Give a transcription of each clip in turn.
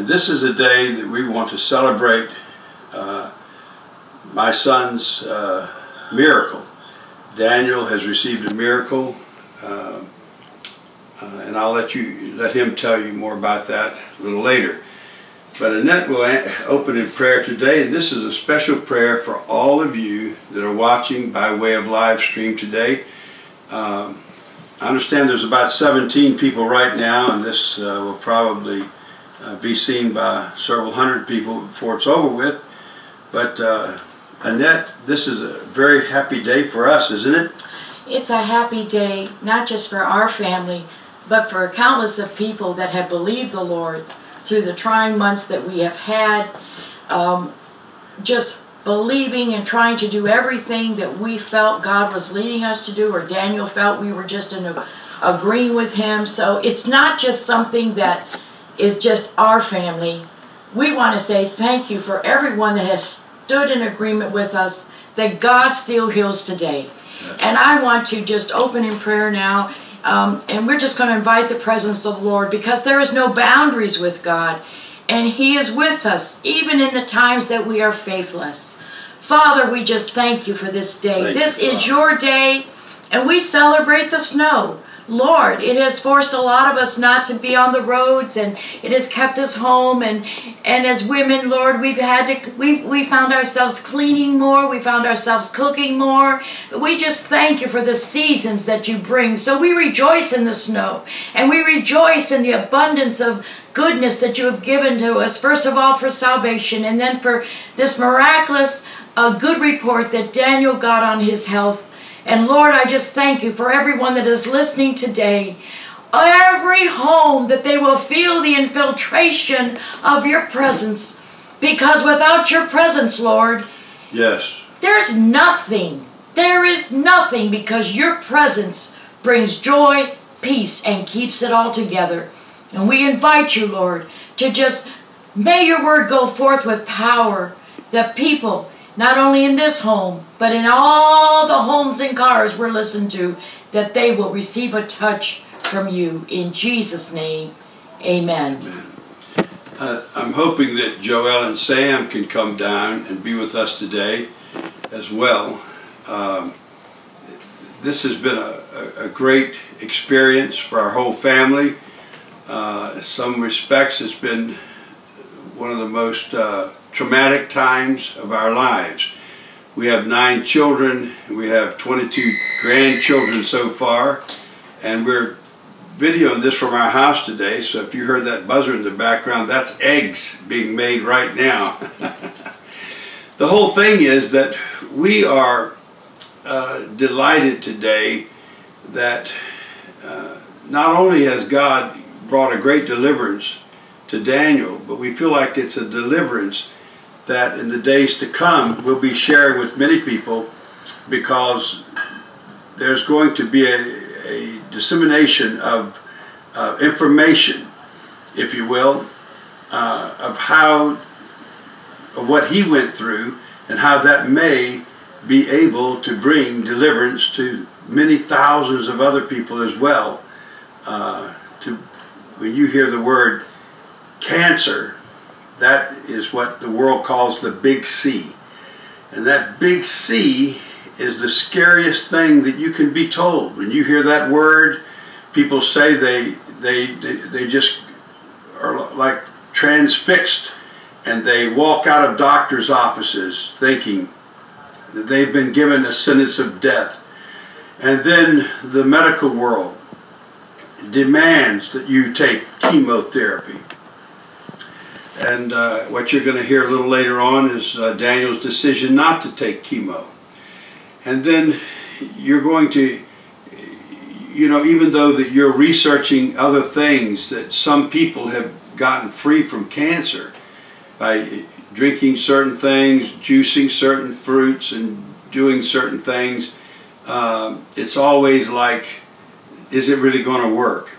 And this is a day that we want to celebrate uh, my son's uh, miracle. Daniel has received a miracle, uh, uh, and I'll let you let him tell you more about that a little later. But Annette will open in prayer today, and this is a special prayer for all of you that are watching by way of live stream today. Um, I understand there's about 17 people right now, and this uh, will probably uh, be seen by several hundred people before it's over with. But uh, Annette, this is a very happy day for us, isn't it? It's a happy day, not just for our family, but for countless of people that have believed the Lord through the trying months that we have had. Um, just believing and trying to do everything that we felt God was leading us to do, or Daniel felt we were just in a, agreeing with him. So it's not just something that is just our family. We want to say thank you for everyone that has stood in agreement with us that God still heals today. And I want to just open in prayer now. Um, and we're just going to invite the presence of the Lord because there is no boundaries with God and He is with us, even in the times that we are faithless. Father, we just thank you for this day. Thank this you, is your day, and we celebrate the snow. Lord, it has forced a lot of us not to be on the roads and it has kept us home and and as women, Lord, we've had to we we found ourselves cleaning more, we found ourselves cooking more. We just thank you for the seasons that you bring. So we rejoice in the snow and we rejoice in the abundance of goodness that you have given to us. First of all for salvation and then for this miraculous uh, good report that Daniel got on his health and Lord, I just thank you for everyone that is listening today. Every home that they will feel the infiltration of your presence. Because without your presence, Lord, yes, there's nothing. There is nothing because your presence brings joy, peace, and keeps it all together. And we invite you, Lord, to just may your word go forth with power that people not only in this home, but in all the homes and cars we're listening to, that they will receive a touch from you. In Jesus' name, amen. amen. Uh, I'm hoping that Joel and Sam can come down and be with us today as well. Um, this has been a, a, a, great experience for our whole family. Uh, some respects, it's been one of the most uh, traumatic times of our lives. We have nine children, we have 22 grandchildren so far, and we're videoing this from our house today, so if you heard that buzzer in the background, that's eggs being made right now. the whole thing is that we are uh, delighted today that uh, not only has God brought a great deliverance to Daniel, but we feel like it's a deliverance that in the days to come will be shared with many people because there's going to be a, a dissemination of uh, information, if you will, uh, of how, of what he went through and how that may be able to bring deliverance to many thousands of other people as well. Uh, to when you hear the word cancer, that is what the world calls the big C. And that big C is the scariest thing that you can be told. When you hear that word, people say they, they, they, they just are like transfixed and they walk out of doctor's offices thinking that they've been given a sentence of death. And then the medical world demands that you take chemotherapy. And uh, what you're going to hear a little later on is uh, Daniel's decision not to take chemo. And then you're going to, you know, even though that you're researching other things, that some people have gotten free from cancer by drinking certain things, juicing certain fruits, and doing certain things. Uh, it's always like, is it really going to work?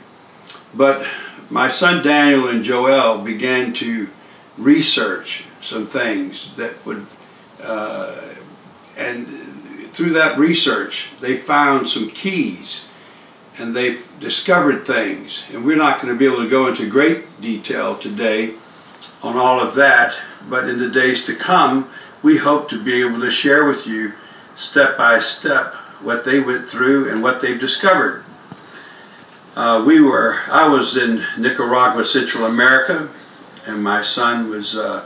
But my son Daniel and Joel began to research some things that would, uh, and through that research, they found some keys and they've discovered things. And we're not going to be able to go into great detail today, on all of that. But in the days to come, we hope to be able to share with you step by step what they went through and what they've discovered. Uh, we were, I was in Nicaragua, Central America, and my son was uh,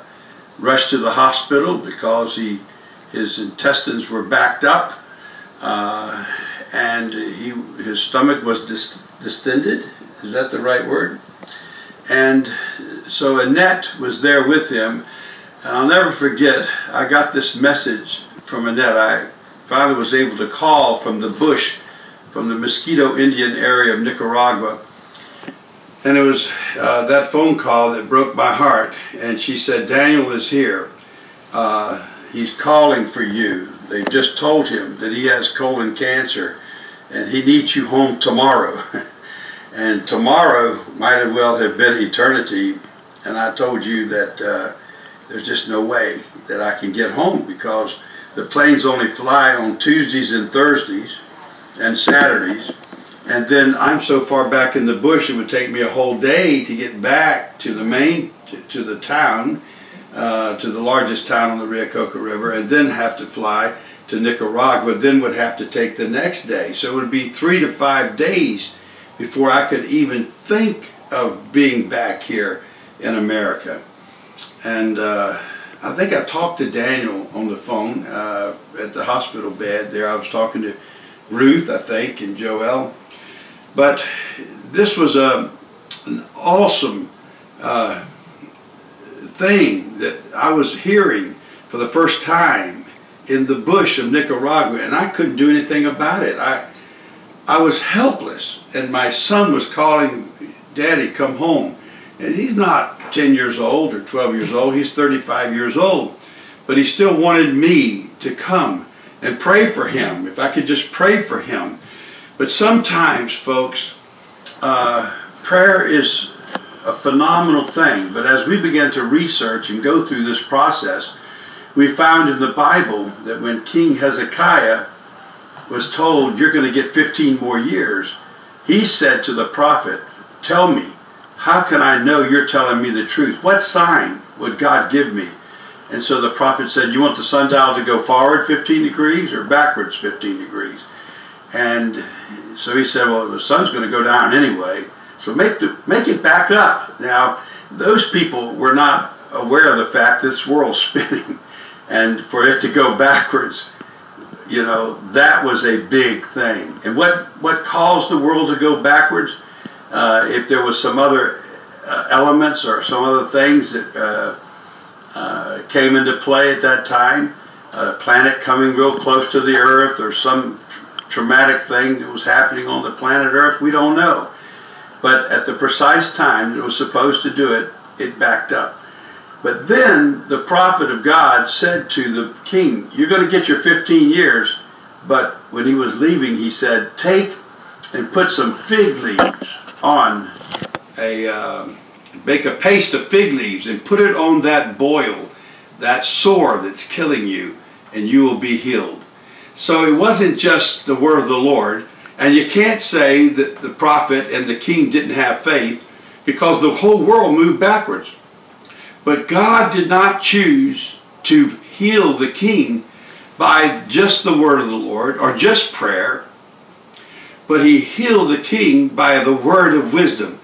rushed to the hospital because he, his intestines were backed up, uh, and he, his stomach was dis distended. Is that the right word? And so Annette was there with him, and I'll never forget, I got this message from Annette. I finally was able to call from the bush, from the Mosquito Indian area of Nicaragua. And it was uh, that phone call that broke my heart. And she said, Daniel is here. Uh, he's calling for you. They've just told him that he has colon cancer and he needs you home tomorrow. and tomorrow might as well have been eternity. And I told you that uh, there's just no way that I can get home because the planes only fly on Tuesdays and Thursdays and Saturdays. And then I'm so far back in the bush, it would take me a whole day to get back to the main, to, to the town, uh, to the largest town on the Rio Coco River, and then have to fly to Nicaragua, then would have to take the next day. So it would be three to five days before I could even think of being back here in America. And uh, I think I talked to Daniel on the phone uh, at the hospital bed there. I was talking to Ruth, I think, and Joel. But this was a, an awesome uh, thing that I was hearing for the first time in the bush of Nicaragua, and I couldn't do anything about it. I, I was helpless, and my son was calling, Daddy, come home. And he's not 10 years old or 12 years old, he's 35 years old. But he still wanted me to come and pray for him, if I could just pray for him. But sometimes, folks, uh, prayer is a phenomenal thing. But as we began to research and go through this process, we found in the Bible that when King Hezekiah was told, You're going to get 15 more years, he said to the prophet, Tell me, how can I know you're telling me the truth? What sign would God give me? And so the prophet said, you want the sundial to go forward 15 degrees or backwards 15 degrees? And so he said, well, the sun's going to go down anyway. So make, the, make it back up. Now, those people were not aware of the fact that this world's spinning. And for it to go backwards, you know, that was a big thing. And what, what caused the world to go backwards? uh, if there was some other uh, elements or some other things that uh, uh, came into play at that time, a planet coming real close to the Earth or some traumatic thing that was happening on the planet Earth, we don't know. But at the precise time it was supposed to do it, it backed up. But then the prophet of God said to the king, You're going to get your 15 years. But when he was leaving, he said, Take and put some fig leaves on a, uh, make a paste of fig leaves and put it on that boil, that sore that's killing you, and you will be healed. So it wasn't just the word of the Lord, and you can't say that the prophet and the king didn't have faith because the whole world moved backwards. But God did not choose to heal the king by just the word of the Lord or just prayer but he healed the king by the word of wisdom.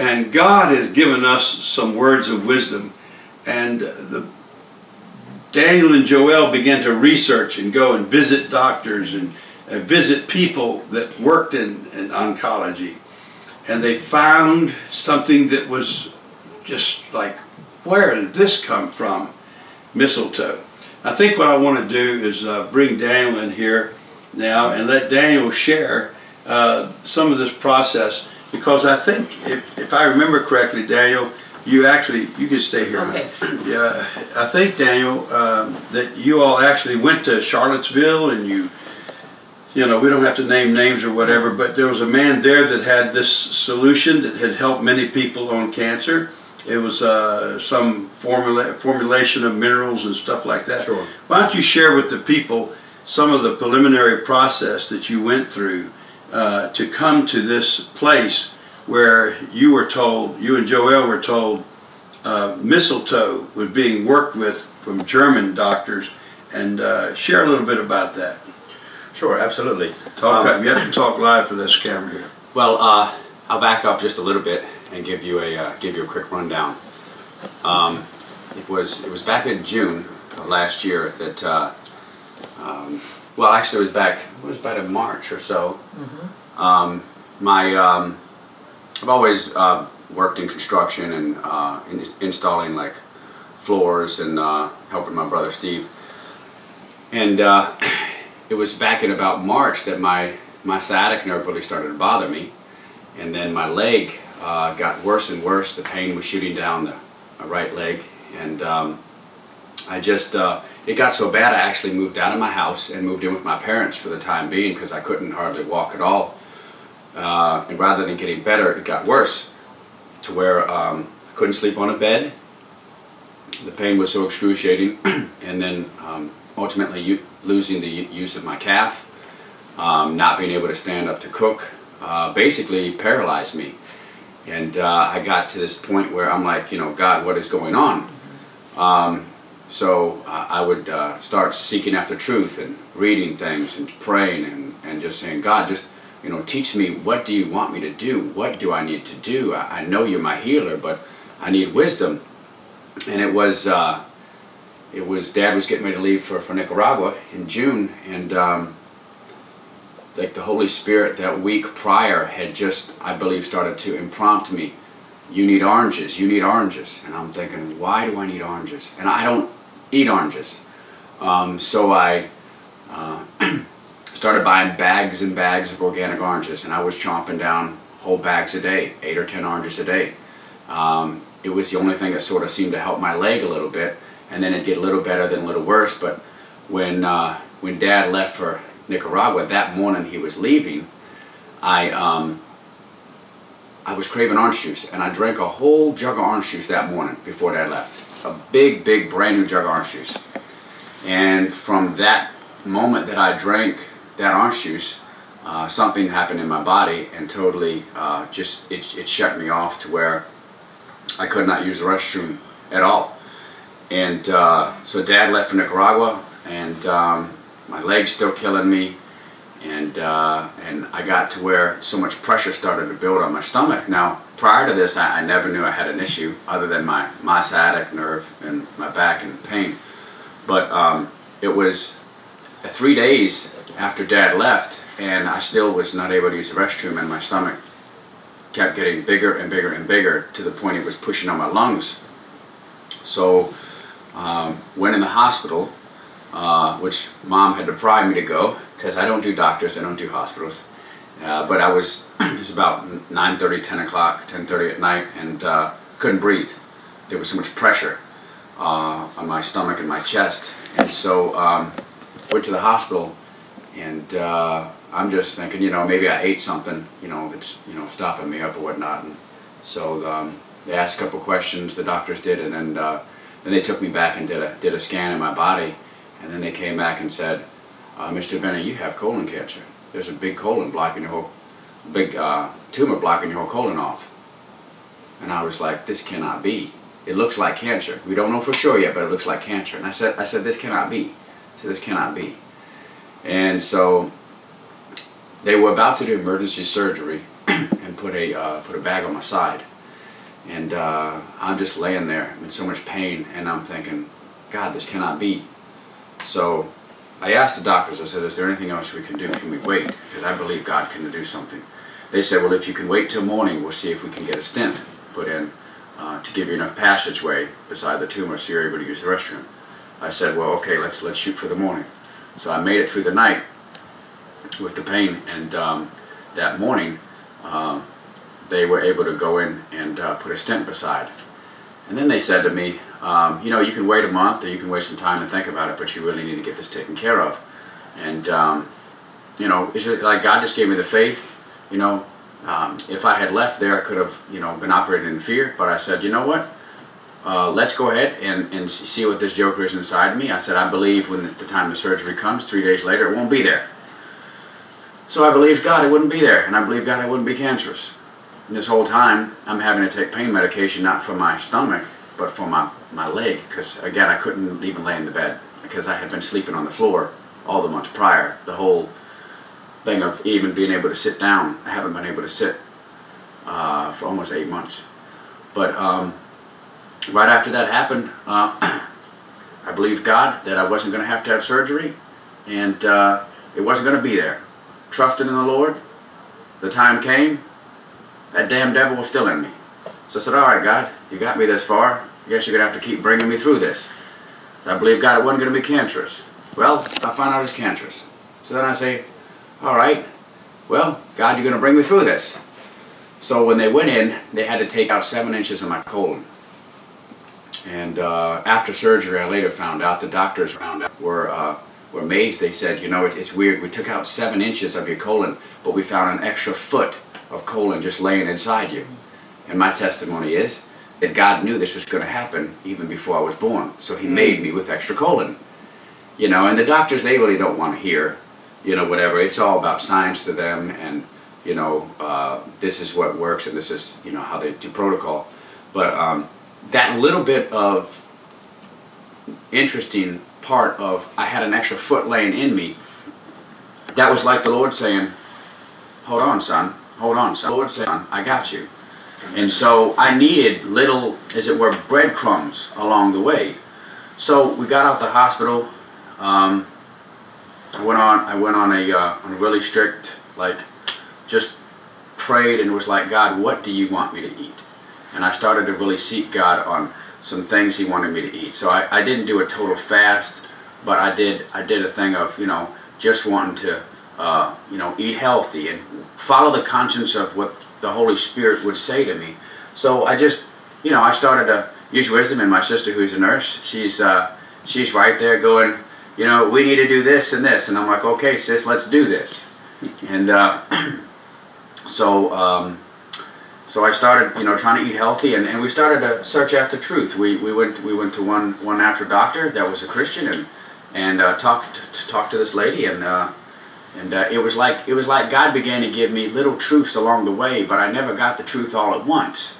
And God has given us some words of wisdom. And the, Daniel and Joel began to research and go and visit doctors and visit people that worked in, in oncology. And they found something that was just like, where did this come from? Mistletoe. I think what I want to do is uh, bring Daniel in here now and let Daniel share uh, some of this process because I think, if, if I remember correctly, Daniel, you actually, you can stay here. Okay. Yeah, I think, Daniel, um, that you all actually went to Charlottesville and you, you know, we don't have to name names or whatever, but there was a man there that had this solution that had helped many people on cancer. It was uh, some formula, formulation of minerals and stuff like that. Sure. Why don't you share with the people some of the preliminary process that you went through uh, to come to this place where you were told, you and Joel were told, uh, mistletoe was being worked with from German doctors, and uh, share a little bit about that. Sure, absolutely. Talk. Um, you have to talk live for this camera here. Well, uh, I'll back up just a little bit and give you a uh, give you a quick rundown. Um, it was it was back in June of last year that uh, um, well actually it was back it was about in March or so. Um, my um, I've always uh, worked in construction and uh, in, installing like floors and uh, helping my brother Steve. And uh, it was back in about March that my my sciatic nerve really started to bother me, and then my leg uh, got worse and worse. The pain was shooting down the my right leg, and um, I just uh, it got so bad I actually moved out of my house and moved in with my parents for the time being because I couldn't hardly walk at all. Uh, and rather than getting better, it got worse to where um, I couldn't sleep on a bed. The pain was so excruciating, and then um, ultimately losing the use of my calf, um, not being able to stand up to cook, uh, basically paralyzed me. And uh, I got to this point where I'm like, you know, God, what is going on? Um, so uh, I would uh, start seeking after truth and reading things and praying and, and just saying, God, just you know, teach me what do you want me to do? What do I need to do? I, I know you're my healer, but I need wisdom. And it was uh, it was Dad was getting ready to leave for, for Nicaragua in June, and um, like the Holy Spirit that week prior had just I believe started to imprompt me. You need oranges. You need oranges. And I'm thinking, why do I need oranges? And I don't eat oranges. Um, so I uh, started buying bags and bags of organic oranges, and I was chomping down whole bags a day, eight or ten oranges a day. Um, it was the only thing that sort of seemed to help my leg a little bit, and then it'd get a little better, then a little worse. But when uh, when Dad left for Nicaragua that morning, he was leaving. I um, I was craving orange juice, and I drank a whole jug of orange juice that morning before Dad left. A big, big, brand new jug of orange juice. And from that moment that I drank that orange juice, uh, something happened in my body and totally uh, just it, it shut me off to where I could not use the restroom at all. And uh, so Dad left for Nicaragua, and um, my leg's still killing me, and uh, and I got to where so much pressure started to build on my stomach. Now, prior to this, I, I never knew I had an issue other than my my sciatic nerve and my back and pain. But um, it was three days after Dad left, and I still was not able to use the restroom, and my stomach kept getting bigger and bigger and bigger to the point it was pushing on my lungs. So, um, went in the hospital, uh, which mom had to pry me to go because I don't do doctors, I don't do hospitals. Uh, but I was, it was about 9.30, 10 o'clock, 10.30 at night, and uh, couldn't breathe. There was so much pressure uh, on my stomach and my chest. And so um, went to the hospital, and uh, I'm just thinking, you know, maybe I ate something, you know, that's, you know, stopping me up or whatnot. And so um, they asked a couple questions, the doctors did, and then, uh, then they took me back and did a, did a scan in my body. And then they came back and said, Mr. Bennett, you have colon cancer. There's a big colon blocking your whole, big uh, tumor blocking your whole colon off. And I was like, this cannot be. It looks like cancer. We don't know for sure yet, but it looks like cancer. And I said, I said, this cannot be. I said, this cannot be. And so they were about to do emergency surgery and put a uh, put a bag on my side. And uh, I'm just laying there in so much pain, and I'm thinking, God, this cannot be. So I asked the doctors, I said, is there anything else we can do? Can we wait? Because I believe God can do something. They said, well, if you can wait till morning, we'll see if we can get a stent put in uh, to give you enough passageway beside the tumor so you're able to use the restroom. I said, well, okay, let's, let's shoot for the morning. So I made it through the night with the pain, and um, that morning um, they were able to go in and uh, put a stent beside. And then they said to me, um, you know, you can wait a month or you can wait some time and think about it, but you really need to get this taken care of. And, um, you know, it's just like God just gave me the faith, you know. Um, if I had left there, I could have, you know, been operating in fear. But I said, you know what? Uh, let's go ahead and, and see what this joker is inside me. I said, I believe when the time the surgery comes, three days later, it won't be there. So I believed God, it wouldn't be there. And I believed God, it wouldn't be cancerous. And this whole time, I'm having to take pain medication, not for my stomach, but for my, my leg, because again, I couldn't even lay in the bed because I had been sleeping on the floor all the months prior. The whole thing of even being able to sit down, I haven't been able to sit uh, for almost eight months. But um, right after that happened, uh, I believed God that I wasn't going to have to have surgery, and uh, it wasn't going to be there. Trusted in the Lord. The time came. That damn devil was still in me. So I said, all right, God, you got me this far. Guess you're going to have to keep bringing me through this. I believe God it wasn't going to be cancerous. Well, I found out it's cancerous. So then I say, all right, well, God, you're going to bring me through this. So when they went in, they had to take out seven inches of my colon. And uh, after surgery, I later found out, the doctors were, uh, were amazed. They said, you know, it, it's weird. We took out seven inches of your colon, but we found an extra foot of colon just laying inside you. And my testimony is that God knew this was going to happen even before I was born. So he made me with extra colon. You know, and the doctors, they really don't want to hear, you know, whatever. It's all about science to them and, you know, uh, this is what works and this is, you know, how they do protocol. But um, that little bit of interesting part of I had an extra foot laying in me, that was like the Lord saying, hold on, son, hold on, son. Lord saying, I got you. And so I needed little, as it were, breadcrumbs along the way. So we got out the hospital. Um, I went on. I went on a uh, on a really strict, like, just prayed and was like, God, what do you want me to eat? And I started to really seek God on some things He wanted me to eat. So I, I didn't do a total fast, but I did I did a thing of you know just wanting to uh, you know eat healthy and follow the conscience of what the Holy Spirit would say to me. So I just, you know, I started to use wisdom, and my sister, who's a nurse, she's uh, she's right there going, you know, we need to do this and this, and I'm like, okay, sis, let's do this. And uh, so, um, so I started, you know, trying to eat healthy, and, and we started to search after truth. We, we went we went to one one natural doctor that was a Christian, and and uh, talked to, talked to this lady, and uh, and uh, it was like it was like God began to give me little truths along the way, but I never got the truth all at once.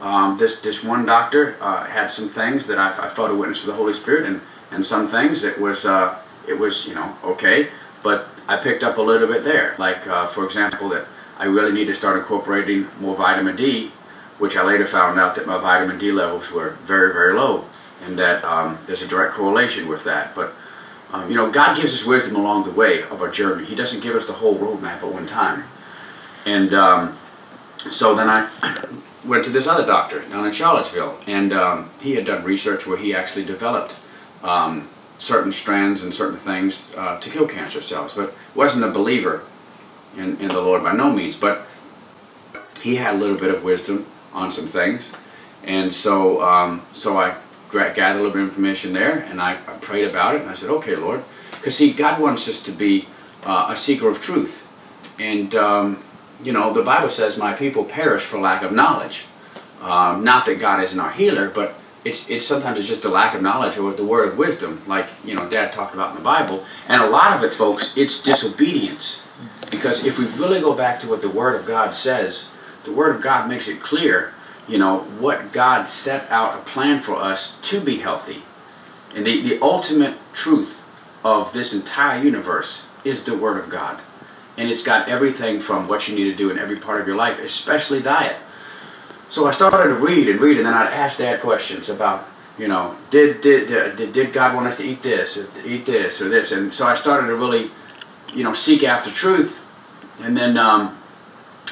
Um, this this one doctor uh, had some things that I, I, felt a witness of the Holy Spirit, and and some things it was uh, it was you know okay, but I picked up a little bit there. Like uh, for example, that I really need to start incorporating more vitamin D, which I later found out that my vitamin D levels were very very low, and that um, there's a direct correlation with that, but. Um, you know, God gives us wisdom along the way of our journey. He doesn't give us the whole roadmap at one time. And um, so then I went to this other doctor down in Charlottesville, and um, he had done research where he actually developed um, certain strands and certain things uh, to kill cancer cells, but wasn't a believer in, in the Lord by no means. But he had a little bit of wisdom on some things, and so um, so I gather a little bit of information there, and I, I prayed about it, and I said, okay, Lord. Because, see, God wants us to be uh, a seeker of truth. And, um, you know, the Bible says, my people perish for lack of knowledge. Um, not that God isn't our healer, but it's, it's sometimes it's just a lack of knowledge or the word of wisdom, like, you know, Dad talked about in the Bible. And a lot of it, folks, it's disobedience. Because if we really go back to what the Word of God says, the Word of God makes it clear you know, what God set out a plan for us to be healthy. And the, the ultimate truth of this entire universe is the Word of God. And it's got everything from what you need to do in every part of your life, especially diet. So I started to read and read, and then I'd ask Dad questions about, you know, did, did, did, did God want us to eat this, or eat this, or this? And so I started to really, you know, seek after truth. And then um,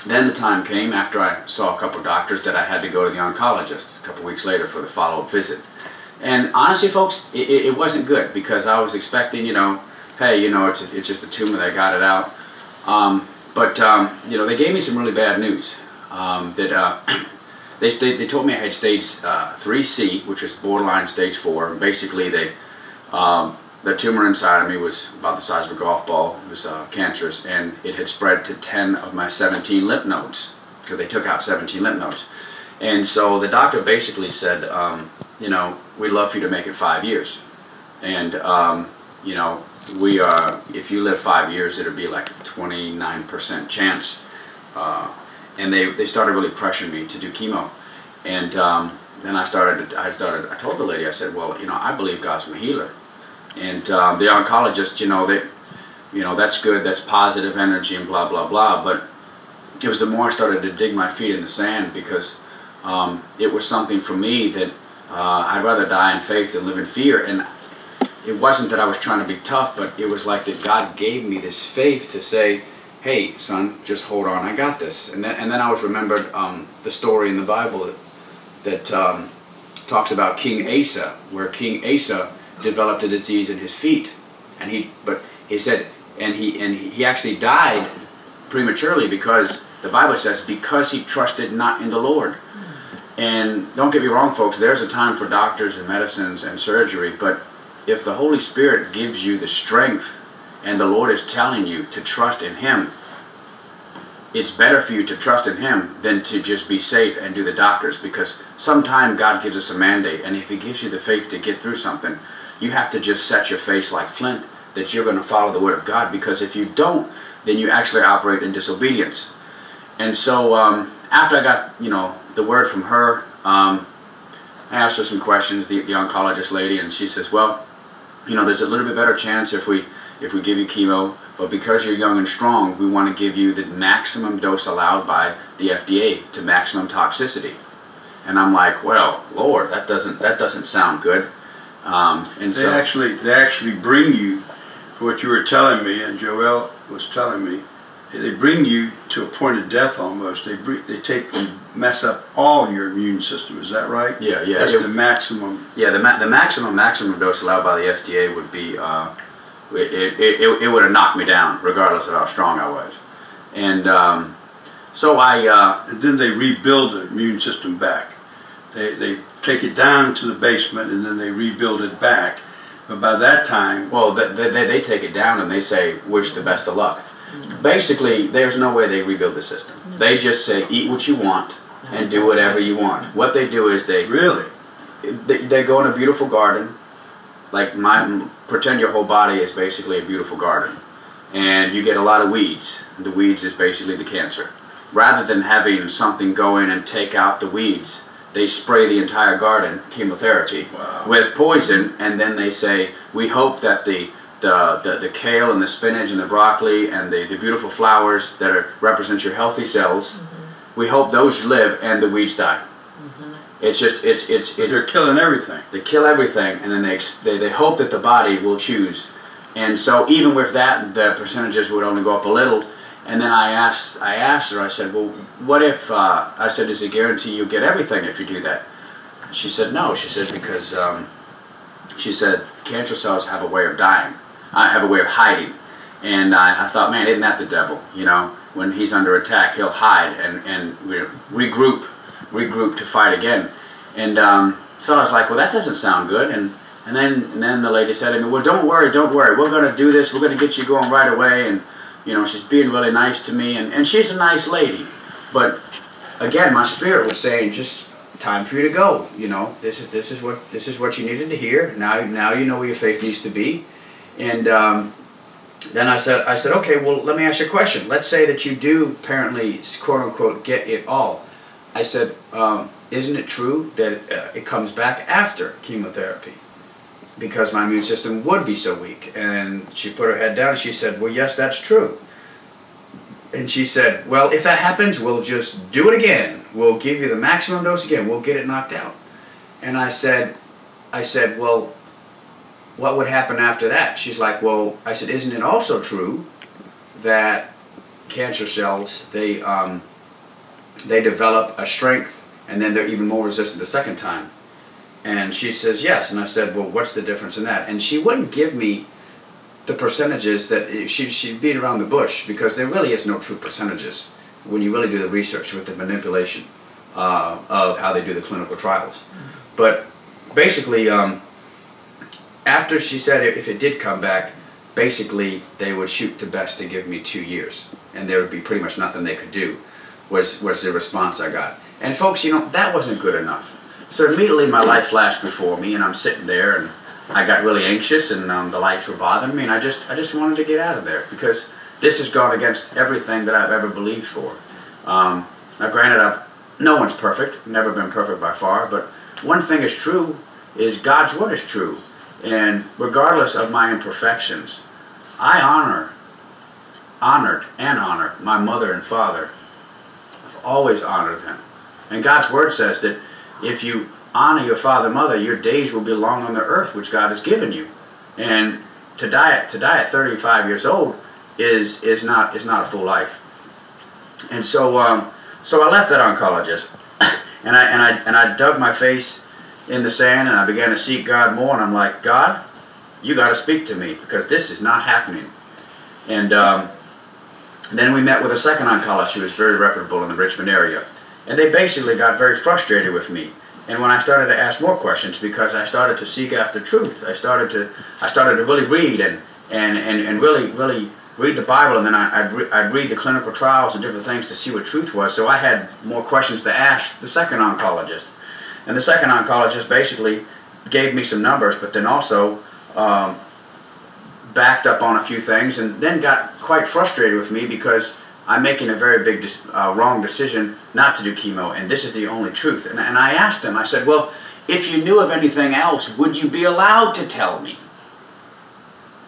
then the time came after I saw a couple doctors that I had to go to the oncologist a couple weeks later for the follow-up visit. And honestly, folks, it, it, wasn't good because I was expecting, you know, hey, you know, it's, a, it's just a tumor, they got it out. Um, but, um, you know, they gave me some really bad news. Um, that uh, they, they told me I had stage uh, 3C, which was borderline stage 4. And basically, they um, the tumor inside of me was about the size of a golf ball. It was uh, cancerous, and it had spread to 10 of my 17 lymph nodes because they took out 17 lymph nodes. And so the doctor basically said, um, you know, we'd love for you to make it five years. And, um, you know, we are, if you live five years, it'll be like 29% chance. Uh, and they, they started really pressuring me to do chemo. And um, then I started. I started. I told the lady. I said, "Well, you know, I believe God's my healer." And um, the oncologist, you know, they, you know, that's good. That's positive energy and blah blah blah. But it was the more I started to dig my feet in the sand because um, it was something for me that uh, I'd rather die in faith than live in fear. And it wasn't that I was trying to be tough, but it was like that God gave me this faith to say, "Hey, son, just hold on. I got this." And then and then I was remembered um, the story in the Bible that, that um, talks about King Asa, where King Asa developed a disease in his feet, and he but he said and he and he actually died prematurely because the Bible says because he trusted not in the Lord. And don't get me wrong, folks. There's a time for doctors and medicines and surgery, but if the Holy Spirit gives you the strength and the Lord is telling you to trust in Him, it's better for you to trust in Him than to just be safe and do the doctors because sometime God gives us a mandate, and if He gives you the faith to get through something, you have to just set your face like flint that you're going to follow the Word of God because if you don't, then you actually operate in disobedience. And so um, after I got, you know, the word from her, um, I asked her some questions, the, the oncologist lady, and she says, well, you know, there's a little bit better chance if we if we give you chemo, but because you're young and strong, we want to give you the maximum dose allowed by the FDA to maximum toxicity. And I'm like, well, Lord, that doesn't that doesn't sound good. Um, and They so actually, they actually bring you, what you were telling me, and Joel was telling me, they bring you to a point of death almost. They bring, they take and mess up all your immune system. Is that right? Yeah, yeah, That's it- the maximum. Yeah, the, ma- the maximum maximum dose allowed by the FDA would be, uh, it, it, it, it would have knocked me down regardless of how strong I was. And um, so I, uh, And then they rebuild the immune system back. They, they take it down to the basement and then they rebuild it back. But by that time, well, they, they, they take it down and they say, wish the best of luck. Basically, there's no way they rebuild the system. Mm-hmm. They just say, eat what you want and do whatever you want. Mm-hmm. What they do is they, really, they, they go in a beautiful garden like my pretend your whole body is basically a beautiful garden and you get a lot of weeds the weeds is basically the cancer rather than having something go in and take out the weeds they spray the entire garden chemotherapy Wow. with poison and then they say we hope that the the, the, the kale and the spinach and the broccoli and the, the beautiful flowers that are, represent your healthy cells mm-hmm. we hope those live and the weeds die mm-hmm. it's just it's it's it's they're killing everything. they kill everything and then they, they they hope that the body will choose and so even with that the percentages would only go up a little and then i asked i asked her i said well what if uh, i said is it guarantee you'll get everything if you do that she said no she said because um, she said cancer cells have a way of dying i have a way of hiding and I, I thought man isn't that the devil you know when he's under attack he'll hide and and re- regroup regroup to fight again and um, so I was like, well, that doesn't sound good. And and then and then the lady said to me, well, don't worry, don't worry. We're going to do this. We're going to get you going right away. And you know, she's being really nice to me, and, and she's a nice lady. But again, my spirit was saying, just time for you to go. You know, this is this is what this is what you needed to hear. Now now you know where your faith needs to be. And um, then I said I said, okay, well, let me ask you a question. Let's say that you do apparently quote unquote get it all. I said, um, isn't it true that uh, it comes back after chemotherapy? Because my immune system would be so weak. And she put her head down and she said, well, yes, that's true. And she said, well, if that happens, we'll just do it again. We'll give you the maximum dose again. We'll get it knocked out. And I said, I said, well, what would happen after that? She's like, well, I said, isn't it also true that cancer cells, they, um, they develop a strength and then they're even more resistant the second time. And she says, yes. And I said, well, what's the difference in that? And she wouldn't give me the percentages that she, she'd beat around the bush because there really is no true percentages when you really do the research with the manipulation uh, of how they do the clinical trials. But basically, um, after she said if it did come back, basically they would shoot the best to give me two years. And there would be pretty much nothing they could do was, was the response I got. And folks, you know, that wasn't good enough. So immediately my life flashed before me, and I'm sitting there, and I got really anxious, and um, the lights were bothering me, and I just, I just wanted to get out of there because this has gone against everything that I've ever believed for. Um, now, granted, I've, no one's perfect, never been perfect by far, but one thing is true is God's word is true. And regardless of my imperfections, I honor, honored and honor my mother and father. I've always honored them. And God's word says that if you honor your father and mother, your days will be long on the earth which God has given you. And to die at, to die at 35 years old is is not is not a full life. And so um, so I left that oncologist, and I and I and I dug my face in the sand and I began to seek God more. And I'm like, God, you got to speak to me because this is not happening. And um, then we met with a second oncologist who was very reputable in the Richmond area, and they basically got very frustrated with me. And when I started to ask more questions, because I started to seek after truth, I started to I started to really read and and and, and really really read the Bible, and then I, would re I'd read the clinical trials and different things to see what truth was. So I had more questions to ask the second oncologist. And the second oncologist basically gave me some numbers, but then also um, backed up on a few things and then got quite frustrated with me because I'm making a very big uh, wrong decision not to do chemo, and this is the only truth. And, and I asked him, I said, well, if you knew of anything else, would you be allowed to tell me?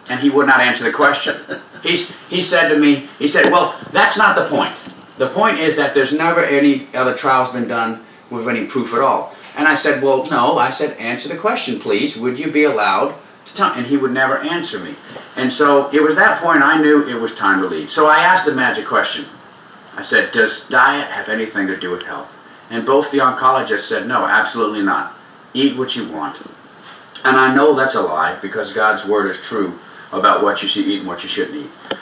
And he would not answer the question. He's, he said to me, he said, well, that's not the point. The point is that there's never any other trials been done with any proof at all. And I said, well, no. I said, answer the question, please. Would you be allowed to? And he would never answer me. And so it was that point I knew it was time to leave. So I asked the magic question. I said, does diet have anything to do with health? And both the oncologists said, no, absolutely not. Eat what you want. And I know that's a lie because God's word is true about what you should eat and what you shouldn't eat.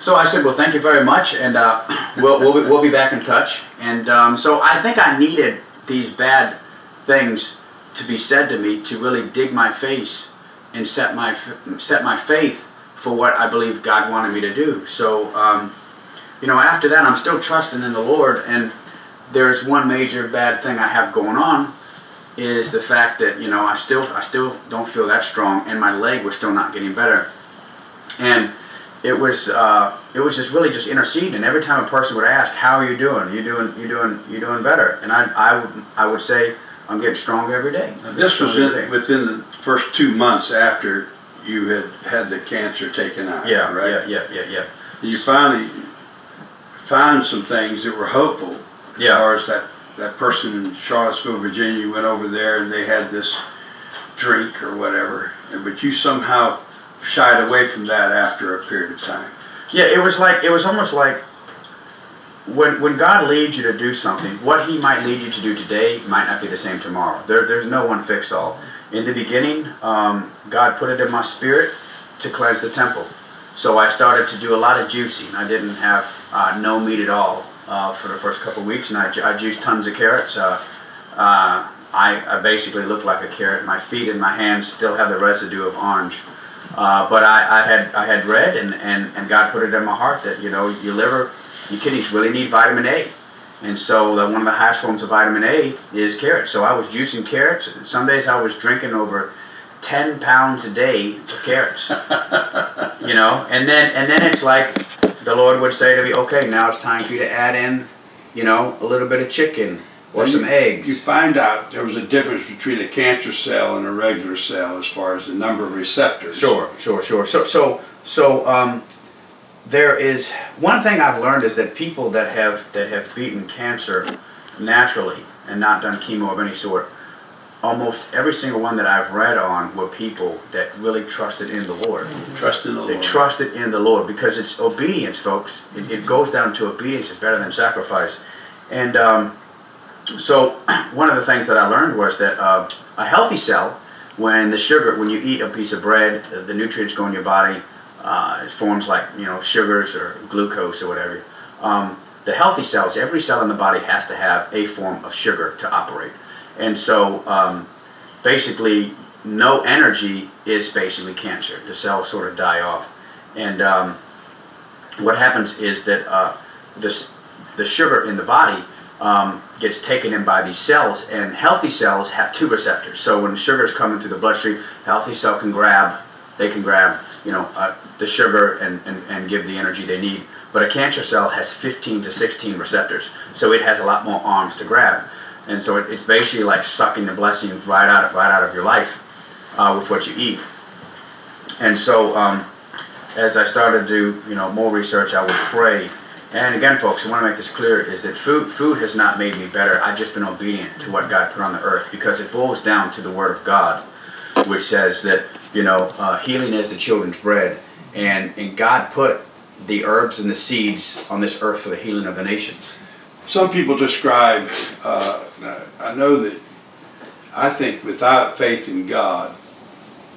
So I said, well, thank you very much, and uh, we'll, we'll, be, we'll be back in touch. And um, so I think I needed these bad things to be said to me to really dig my face and set my set my faith for what I believe God wanted me to do. So, um, you know, after that, I'm still trusting in the Lord. And there's one major bad thing I have going on is the fact that you know I still I still don't feel that strong, and my leg was still not getting better. And it was uh, it was just really just interceding. Every time a person would ask, "How are you doing? You doing? You doing? You doing better?" And I I I would say I'm getting stronger every day. This was in, within the first two months after you had had the cancer taken out. Yeah, right. Yeah, yeah, yeah, yeah. You finally found some things that were hopeful. As yeah. far as that that person in Charlottesville, Virginia, went over there and they had this drink or whatever, but you somehow shied away from that after a period of time. Yeah, it was like it was almost like when, when God leads you to do something, what He might lead you to do today might not be the same tomorrow. There, there's no one fix all. In the beginning, um, God put it in my spirit to cleanse the temple. So I started to do a lot of juicing. I didn't have uh, no meat at all uh, for the first couple of weeks, and I, I juiced tons of carrots. Uh, uh, I, I, basically looked like a carrot. My feet and my hands still have the residue of orange. Uh, but I, I, had I had read, and, and, and God put it in my heart that, you know, your liver your kidneys really need vitamin A. And so the, one of the highest forms of vitamin A is carrots. So I was juicing carrots. Some days I was drinking over 10 pounds a day of carrots. you know, and then and then it's like the Lord would say to me, okay, now it's time for you to add in, you know, a little bit of chicken or some you, eggs. You find out there was a difference between a cancer cell and a regular cell as far as the number of receptors. Sure, sure, sure. So so so um, there is one thing I've learned is that people that have that have beaten cancer naturally and not done chemo of any sort, almost every single one that I've read on were people that really trusted in the Lord. Trust in the they Lord. trusted in the Lord because it's obedience, folks. It, it goes down to obedience is better than sacrifice. And um, so one of the things that I learned was that uh, a healthy cell, when the sugar, when you eat a piece of bread, the, the nutrients go in your body uh, forms like you know sugars or glucose or whatever. Um, the healthy cells, every cell in the body has to have a form of sugar to operate, and so um, basically no energy is basically cancer. The cells sort of die off, and um, what happens is that uh, this the sugar in the body um, gets taken in by these cells, and healthy cells have two receptors. So when sugar is coming through the bloodstream, healthy cell can grab, they can grab you know, uh, the sugar and, and, and give the energy they need. But a cancer cell has 15 to 16 receptors, so it has a lot more arms to grab. and so it, it's basically like sucking the blessing right out of right out of your life uh, with what you eat. And so, um, as I started to do, you know, more research, I would pray. And again, folks, I want to make this clear: is that food food has not made me better. I've just been obedient to what God put on the earth because it boils down to the Word of God, which says that you know uh, healing is the children's bread, and and God put the herbs and the seeds on this earth for the healing of the nations. Some people describe, uh, I know that, I think without faith in God,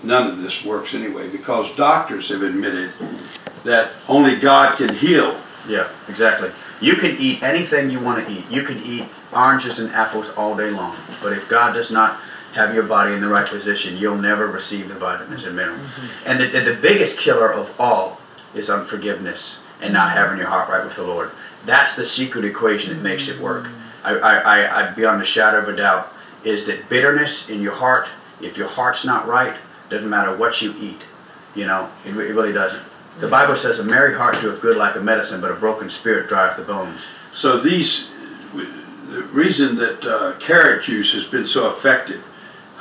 none of this works anyway, because doctors have admitted that only God can heal. Yeah, exactly. You can eat anything you want to eat. You can eat oranges and apples all day long. But if God does not have your body in the right position, you'll never receive the vitamins and minerals. Mm-hmm. And the, the, the biggest killer of all is unforgiveness and not having your heart right with the Lord. That's the secret equation that makes it work. I, I, I, I beyond a shadow of a doubt, is that bitterness in your heart, if your heart's not right, doesn't matter what you eat. You know, it, it really doesn't. The Bible says a merry heart doeth good like a medicine, but a broken spirit drieth the bones. So these, the reason that uh, carrot juice has been so effective,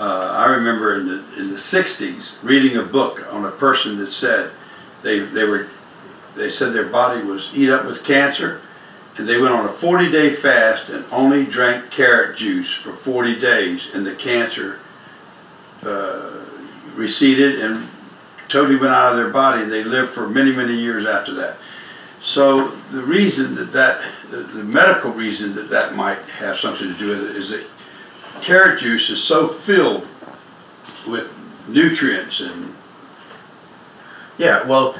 uh, I remember in the in the '60s reading a book on a person that said they they were they said their body was eat up with cancer, and they went on a 40-day fast and only drank carrot juice for 40 days, and the cancer uh, receded and totally went out of their body. They lived for many, many years after that. So the reason that that, the, the medical reason that that might have something to do with it is that carrot juice is so filled with nutrients and yeah well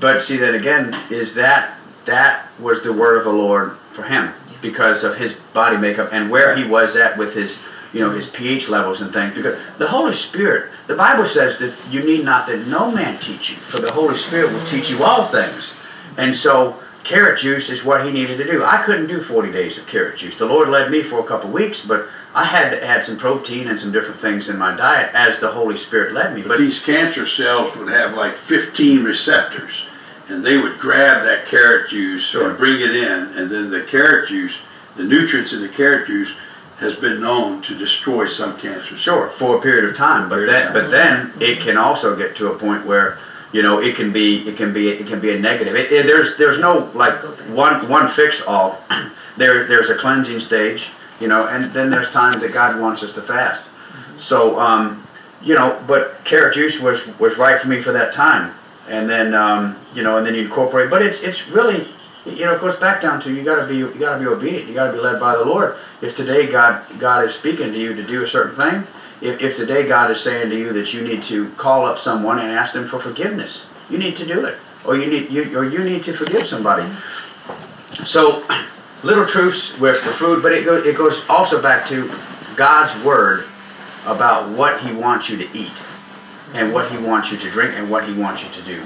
but see that again is that that was the word of the lord for him because of his body makeup and where he was at with his you know his pH levels and things. Because the Holy Spirit, the Bible says that you need not that no man teach you, for the Holy Spirit will teach you all things. And so carrot juice is what he needed to do. I couldn't do 40 days of carrot juice. The Lord led me for a couple weeks, but I had to add some protein and some different things in my diet as the Holy Spirit led me. But these cancer cells would have like 15 receptors, and they would grab that carrot juice and bring it in, and then the carrot juice, the nutrients in the carrot juice has been known to destroy some cancers. Sure, for a period of time, but then but then it can also get to a point where you know it can be it can be it can be a negative. It, it, there's there's no like one one fix all. there there's a cleansing stage, you know, and then there's times that God wants us to fast. So um, you know, but carrot juice was was right for me for that time, and then um, you know, and then you incorporate. But it's it's really you know, it goes back down to you got to be you got to be obedient. You got to be led by the Lord. If today God God is speaking to you to do a certain thing, if, if today God is saying to you that you need to call up someone and ask them for forgiveness, you need to do it, or you need you or you need to forgive somebody. So, little truths with the food, but it goes it goes also back to God's word about what He wants you to eat, and what He wants you to drink, and what He wants you to do.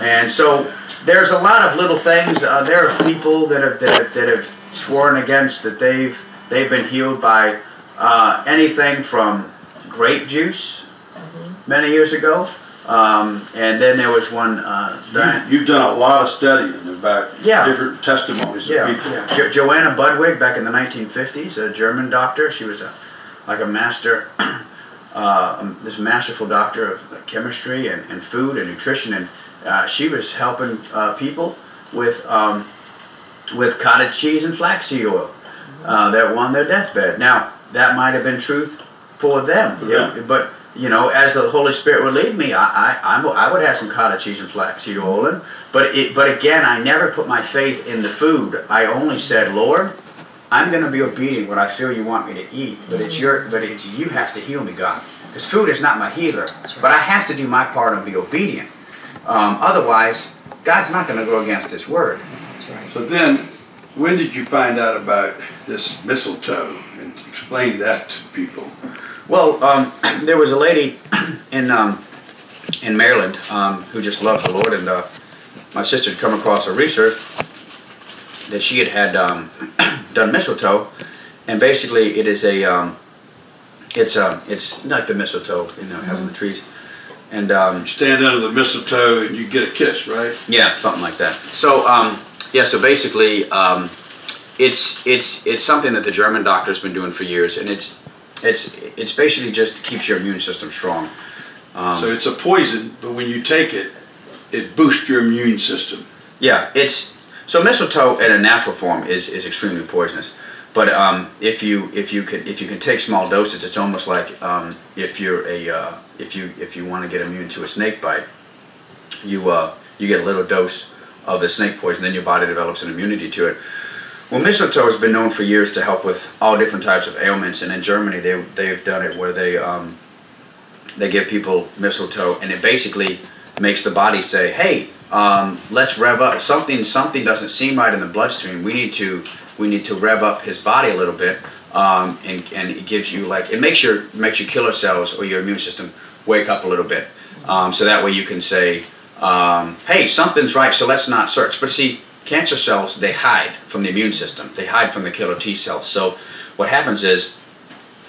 And so there's a lot of little things. Uh, there are people that have, that have, that have sworn against that they've they've been healed by uh, anything from grape juice mm-hmm. many years ago. Um, and then there was one. Uh, you, have done a lot of studying about yeah. different testimonies yeah. of people. Yeah. Jo- Johanna Budwig, back in the 1950s, a German doctor. She was a like a master, uh, um, this masterful doctor of chemistry and, and food and nutrition and uh, she was helping uh, people with um, with cottage cheese and flaxseed oil uh, that won their deathbed. Now that might have been truth for them, yeah. but you know, as the Holy Spirit would lead me, I I, I would have some cottage cheese and flaxseed oil in. But it, but again, I never put my faith in the food. I only said, Lord, I'm going to be obedient what I feel you want me to eat. But it's your but it's, you have to heal me, God, because food is not my healer. Right. But I have to do my part and be obedient. Um, otherwise, God's not going to go against His word. Right. So then, when did you find out about this mistletoe and explain that to people? Well, um, there was a lady in um, in Maryland um, who just loved the Lord, and uh, my sister had come across a research that she had had um, done mistletoe, and basically it is a um, it's um, it's like the mistletoe, you know, having mm -hmm. the trees and um, stand under the mistletoe and you get a kiss, right? Yeah, something like that. So um, yeah, so basically, um, it's it's it's something that the German doctor's been doing for years, and it's it's it's basically just keeps your immune system strong. Um, So it's a poison, but when you take it, it boosts your immune system. Yeah, it's so mistletoe in a natural form is, is extremely poisonous. But um, if you if you can if you can take small doses, it's almost like um, if you're a uh, if you if you want to get immune to a snake bite, you uh, you get a little dose of the snake poison, then your body develops an immunity to it. Well, mistletoe has been known for years to help with all different types of ailments, and in Germany they they've done it where they um, they give people mistletoe, and it basically makes the body say, "Hey, um, let's rev up. Something something doesn't seem right in the bloodstream. We need to we need to rev up his body a little bit." Um, and, and it gives you like it makes your makes your killer cells or your immune system wake up a little bit. Um, so that way you can say, um, "Hey, something's right. So let's not search." But see, cancer cells they hide from the immune system. They hide from the killer T cells. So what happens is,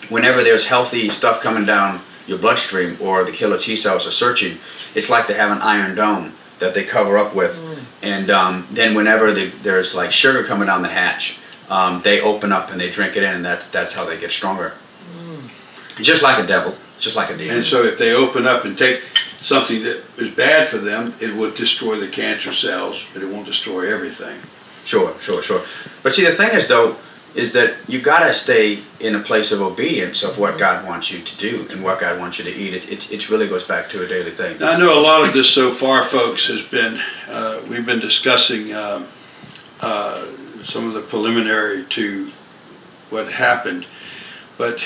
whenever there's healthy stuff coming down your bloodstream or the killer T cells are searching, it's like they have an iron dome that they cover up with. And um, then whenever they, there's like sugar coming down the hatch, um, they open up and they drink it in, and that's that's how they get stronger. Just like a devil, just like a demon. And so if they open up and take something that is bad for them, it would destroy the cancer cells, but it won't destroy everything. Sure, sure, sure. But see, the thing is, though, is that you gotta stay in a place of obedience of what God wants you to do and what God wants you to eat. It it, it really goes back to a daily thing. Now, I know a lot of this so far, folks, has been, uh, we've been discussing um, uh, some of the preliminary to what happened. But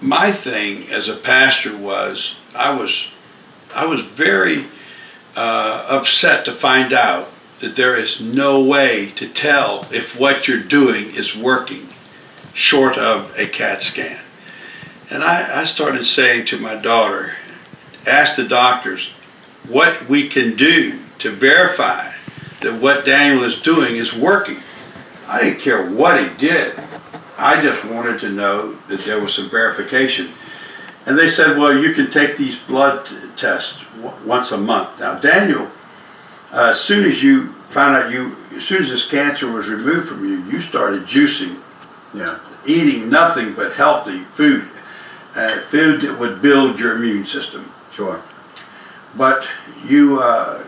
my thing as a pastor was, I was, I was very uh, upset to find out that there is no way to tell if what you're doing is working short of a CAT scan. And I, I started saying to my daughter, ask the doctors what we can do to verify that what Daniel is doing is working. I didn't care what he did. I just wanted to know that there was some verification. And they said, well, you can take these blood t- tests w- once a month. Now, Daniel, uh, as soon as you found out you, as soon as this cancer was removed from you, you started juicing, Yeah. eating nothing but healthy food, uh, food that would build your immune system. Sure. But you, uh,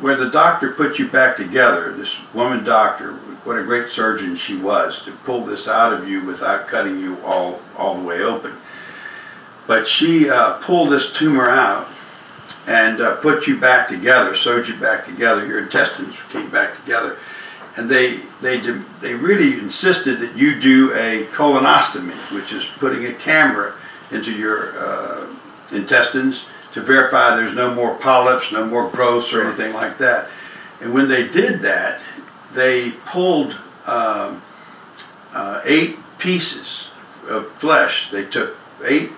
where the doctor put you back together, this woman doctor, what a great surgeon she was to pull this out of you without cutting you all, all the way open. But she uh, pulled this tumor out and uh, put you back together, sewed you back together, your intestines came back together. And they, they, they really insisted that you do a colonoscopy, which is putting a camera into your uh, intestines to verify there's no more polyps, no more growths or anything like that. And when they did that, they pulled um, uh, eight pieces of flesh. They took eight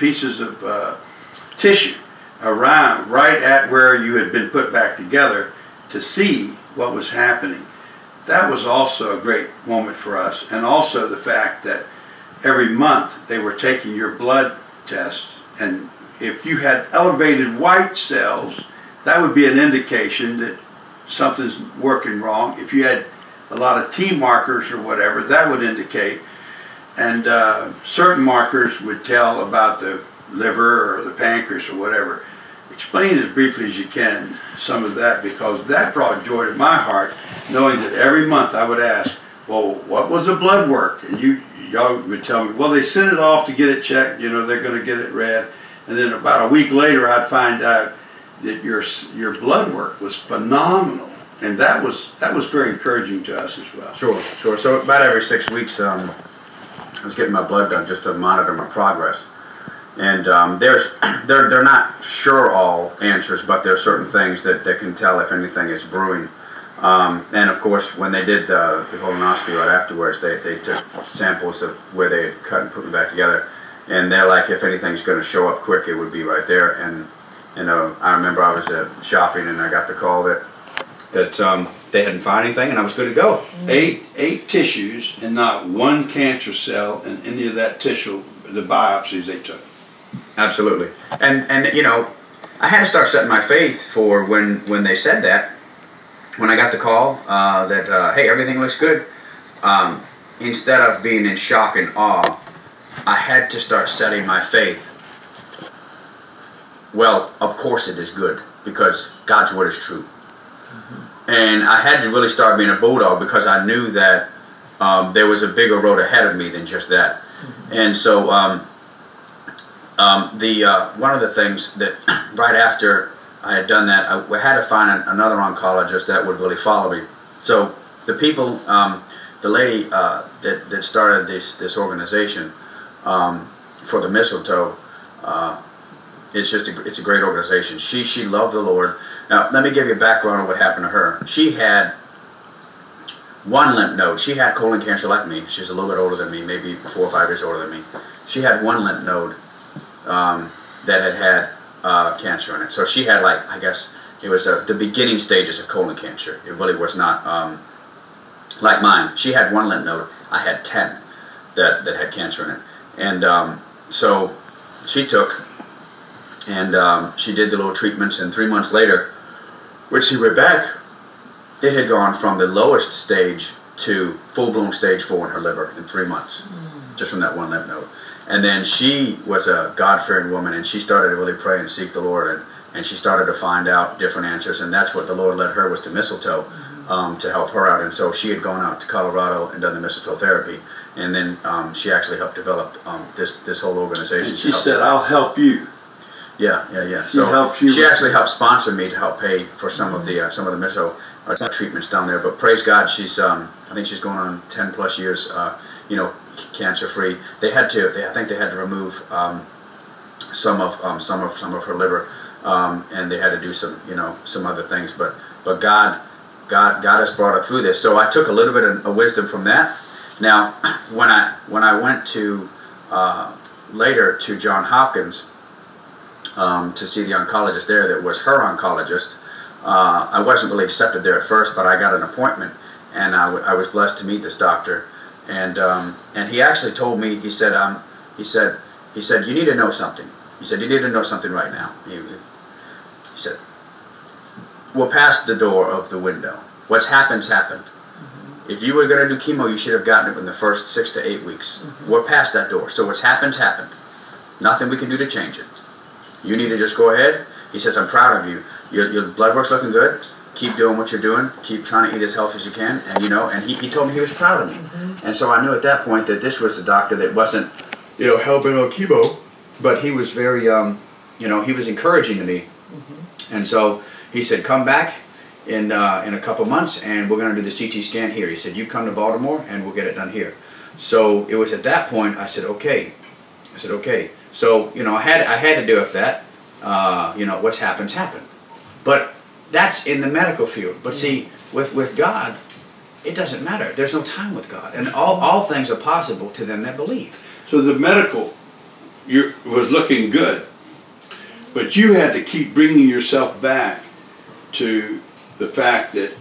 pieces of uh, tissue around, right at where you had been put back together to see what was happening. That was also a great moment for us. And also the fact that every month they were taking your blood tests and if you had elevated white cells, that would be an indication that something's working wrong. If you had a lot of T markers or whatever, that would indicate. And uh, certain markers would tell about the liver or the pancreas or whatever. Explain as briefly as you can some of that because that brought joy to my heart, knowing that every month I would ask, well, what was the blood work? And you, y'all would tell me, well, they sent it off to get it checked. You know, they're going to get it read. And then about a week later, I'd find out that your your blood work was phenomenal, and that was that was very encouraging to us as well. Sure, sure. So about every six weeks, um, I was getting my blood done just to monitor my progress. And um, there's, they're, they're not sure all answers, but there are certain things that, that can tell if anything is brewing. Um, and of course, when they did uh, the colonoscopy right afterwards, they, they took samples of where they had cut and put me back together. And they're like, if anything's going to show up quick, it would be right there. And you know, I remember I was uh, shopping and I got the call that that um, they hadn't found anything, and I was good to go. Eight eight tissues and not one cancer cell in any of that tissue, the biopsies they took. Absolutely. And and you know, I had to start setting my faith for when when they said that. when I got the call uh, that uh, hey everything looks good, um, instead of being in shock and awe, I had to start setting my faith. Well, of course it is good because God's word is true, and I had to really start being a bulldog because I knew that um, there was a bigger road ahead of me than just that, and so. Um, um, the uh, one of the things that right after I had done that, I, had to find an, another oncologist that would really follow me. So the people, um, the lady uh, that that started this this organization um, for the mistletoe, uh, it's just a, it's a great organization. She she loved the Lord. Now let me give you a background on what happened to her. She had one lymph node. She had colon cancer like me. She's a little bit older than me, maybe four or five years older than me. She had one lymph node um, that had had uh, cancer in it. So she had like, I guess it was uh, the beginning stages of colon cancer. It really was not um, like mine. She had one lymph node. I had 10 that, that had cancer in it. And um, so she took and um, she did the little treatments and three months later, when she went back, it had gone from the lowest stage to full-blown stage four in her liver in three months, just from that one lymph node. And then she was a God-fearing woman, and she started to really pray and seek the Lord, and, and she started to find out different answers, and that's what the Lord led her was to mistletoe um, to help her out. And so she had gone out to Colorado and done the mistletoe therapy, and then um, she actually helped develop um, this this whole organization. And to she help- said, I'll help you. Yeah, yeah, yeah. She so helps you she actually helped sponsor me to help pay for some of the uh, some of the mistletoe uh, treatments down there. But praise God, she's um, I think she's going on ten plus years, uh, you know, cancer free. They had to, they, I think they had to remove um, some of um, some of some of her liver, um, and they had to do some you know some other things. But but God, God, God has brought her through this. So I took a little bit of, of wisdom from that. Now, when I when I went to uh, later to John Hopkins um, to see the oncologist there, that was her oncologist. Uh, I wasn't really accepted there at first, but I got an appointment, and I, w- I was blessed to meet this doctor. And um, and he actually told me, he said, um, he said, he said, you need to know something. He said, you need to know something right now. He, he said, we're past the door of the window. What's happened's happened. If you were going to do chemo, you should have gotten it in the first six to eight weeks. We're past that door. So what's happened's happened. Nothing we can do to change it. You need to just go ahead. He says, I'm proud of you. Your, your blood work's looking good. Keep doing what you're doing. Keep trying to eat as healthy as you can. And, you know, and he, he told me he was proud of me. And so I knew at that point that this was a doctor that wasn't, you know, helping on chemo, but he was very, um, you know, he was encouraging to me. And so he said, come back in, uh, in a couple months and we're going to do the CT scan here. He said, you come to Baltimore and we'll get it done here. So it was at that point I said, okay. I said, okay. So, you know, I had, I had to do with that. Uh, you know, what's happened's happened. But that's in the medical field. But see, with, with God, it doesn't matter. There's no time with God. And all, all things are possible to them that believe. So the medical you, was looking good, but you had to keep bringing yourself back to the fact that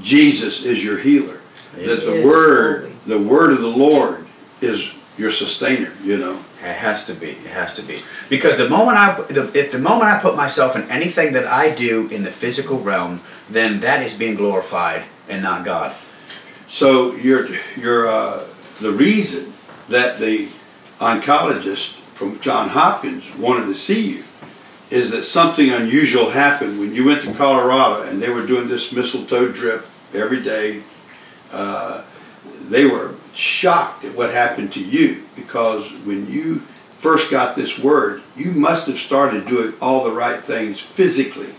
Jesus is your healer. That the word, the word of the Lord is your sustainer, you know. It has to be. It has to be. Because the moment I, the, if the moment I put myself in anything that I do in the physical realm, then that is being glorified and not God. So you're, you're, uh, the reason that the oncologist from John Hopkins wanted to see you is that something unusual happened when you went to Colorado and they were doing this mistletoe drip every day. Uh, they were shocked at what happened to you because when you first got this word, you must have started doing all the right things physically.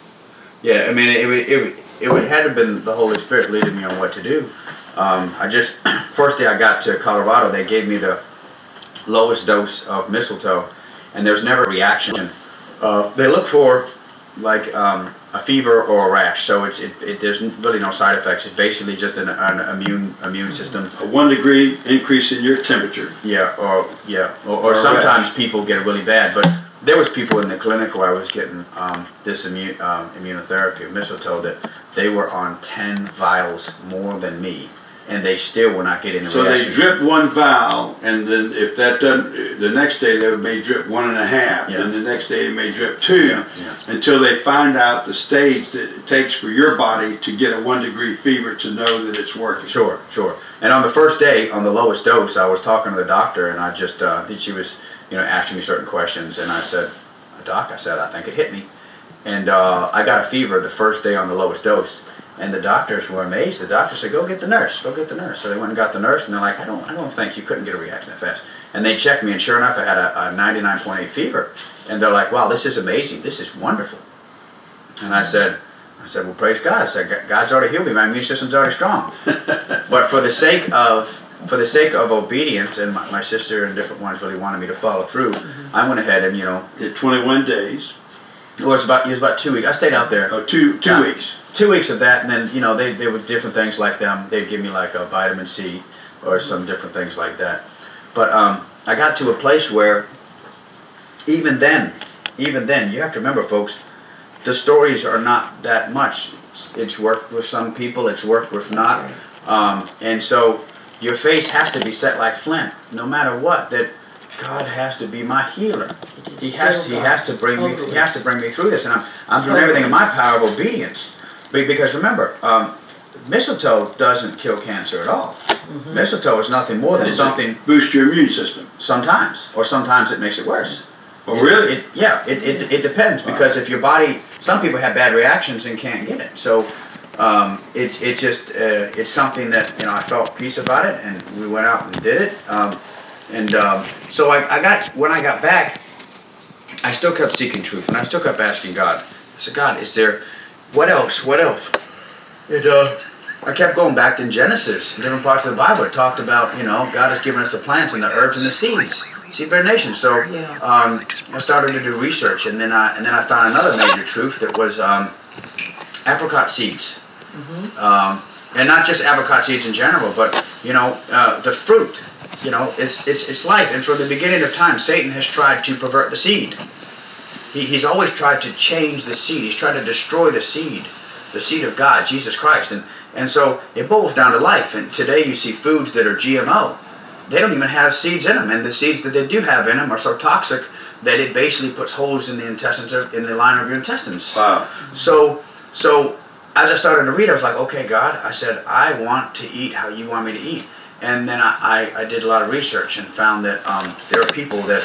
Yeah, I mean, it it, it would had to been the Holy Spirit leading me on what to do. Um, I just, first day I got to Colorado, they gave me the lowest dose of mistletoe, and there's never a reaction. Uh, they look for like um, a fever or a rash, so it's, it, it, there's really no side effects. It's basically just an, an immune immune system. A one degree increase in your temperature. Yeah, or yeah, or, Or or sometimes people get really bad. But there was people in the clinic where I was getting um, this immune um, immunotherapy of mistletoe that they were on ten vials more than me, and they still will not getting the So they drip one vial, and then if that doesn't, the next day they may drip one and a half, Yeah. and the next day they may drip two, Yeah, yeah. until they find out the stage that it takes for your body to get a one degree fever to know that it's working. Sure, sure. And on the first day, on the lowest dose, I was talking to the doctor, and I just, uh, I think she was, you know, asking me certain questions, and I said, Doc, I said, I think it hit me. And uh, I got a fever the first day on the lowest dose. And the doctors were amazed. The doctor said, "Go get the nurse. Go get the nurse." So they went and got the nurse, and they're like, "I don't, I don't think you couldn't get a reaction that fast." And they checked me, and sure enough, I had a, a 99.8 fever. And they're like, "Wow, this is amazing. This is wonderful." And I said, "I said, well, praise God. I said, God's already healed me. My immune system's already strong." but for the sake of for the sake of obedience, and my, my sister and different ones really wanted me to follow through, mm-hmm. I went ahead and you know, Did 21 days, it was about it was about two weeks. I stayed out there oh, two, two Yeah. weeks. Two weeks of that, and then you know they they would different things like them. They'd give me like a vitamin C or some different things like that. But um, I got to a place where even then, even then, you have to remember, folks, the stories are not that much. It's worked with some people. It's worked with not, um, and so your face has to be set like flint, no matter what. That God has to be my healer. He has to. He has to bring me. He has to bring me through this, and I'm I'm doing everything in my power of obedience. Be- Because remember, um, mistletoe doesn't kill cancer at all. Mistletoe is nothing more than Does it something. Boost your immune system. Sometimes, or sometimes it makes it worse. Oh, It- really? It, yeah, it, it, it depends because if your body, some people have bad reactions and can't get it. So um, it, it just, uh, it's something that, you know, I felt peace about it and we went out and did it. Um, and um, so I, I got, when I got back, I still kept seeking truth and I still kept asking God. I said, God, is there, what else, what else? It, uh, I kept going back to Genesis, different parts of the Bible. It talked about, you know, God has given us the plants and the herbs and the seeds, seed bearing nation. So um, I started to do research, and then I and then I found another major truth that was um, apricot seeds, um, and not just apricot seeds in general, but you know, uh, the fruit. You know, it's it's it's life, and from the beginning of time, Satan has tried to pervert the seed. He, he's always tried to change the seed. He's tried to destroy the seed, the seed of God, Jesus Christ. And, and so it boils down to life. And today you see foods that are GMO. They don't even have seeds in them. And the seeds that they do have in them are so toxic that it basically puts holes in the intestines, in the line of your intestines. Wow. So, so as I started to read, I was like, okay, God, I said, I want to eat how you want me to eat. And then I, I, I did a lot of research and found that um, there are people that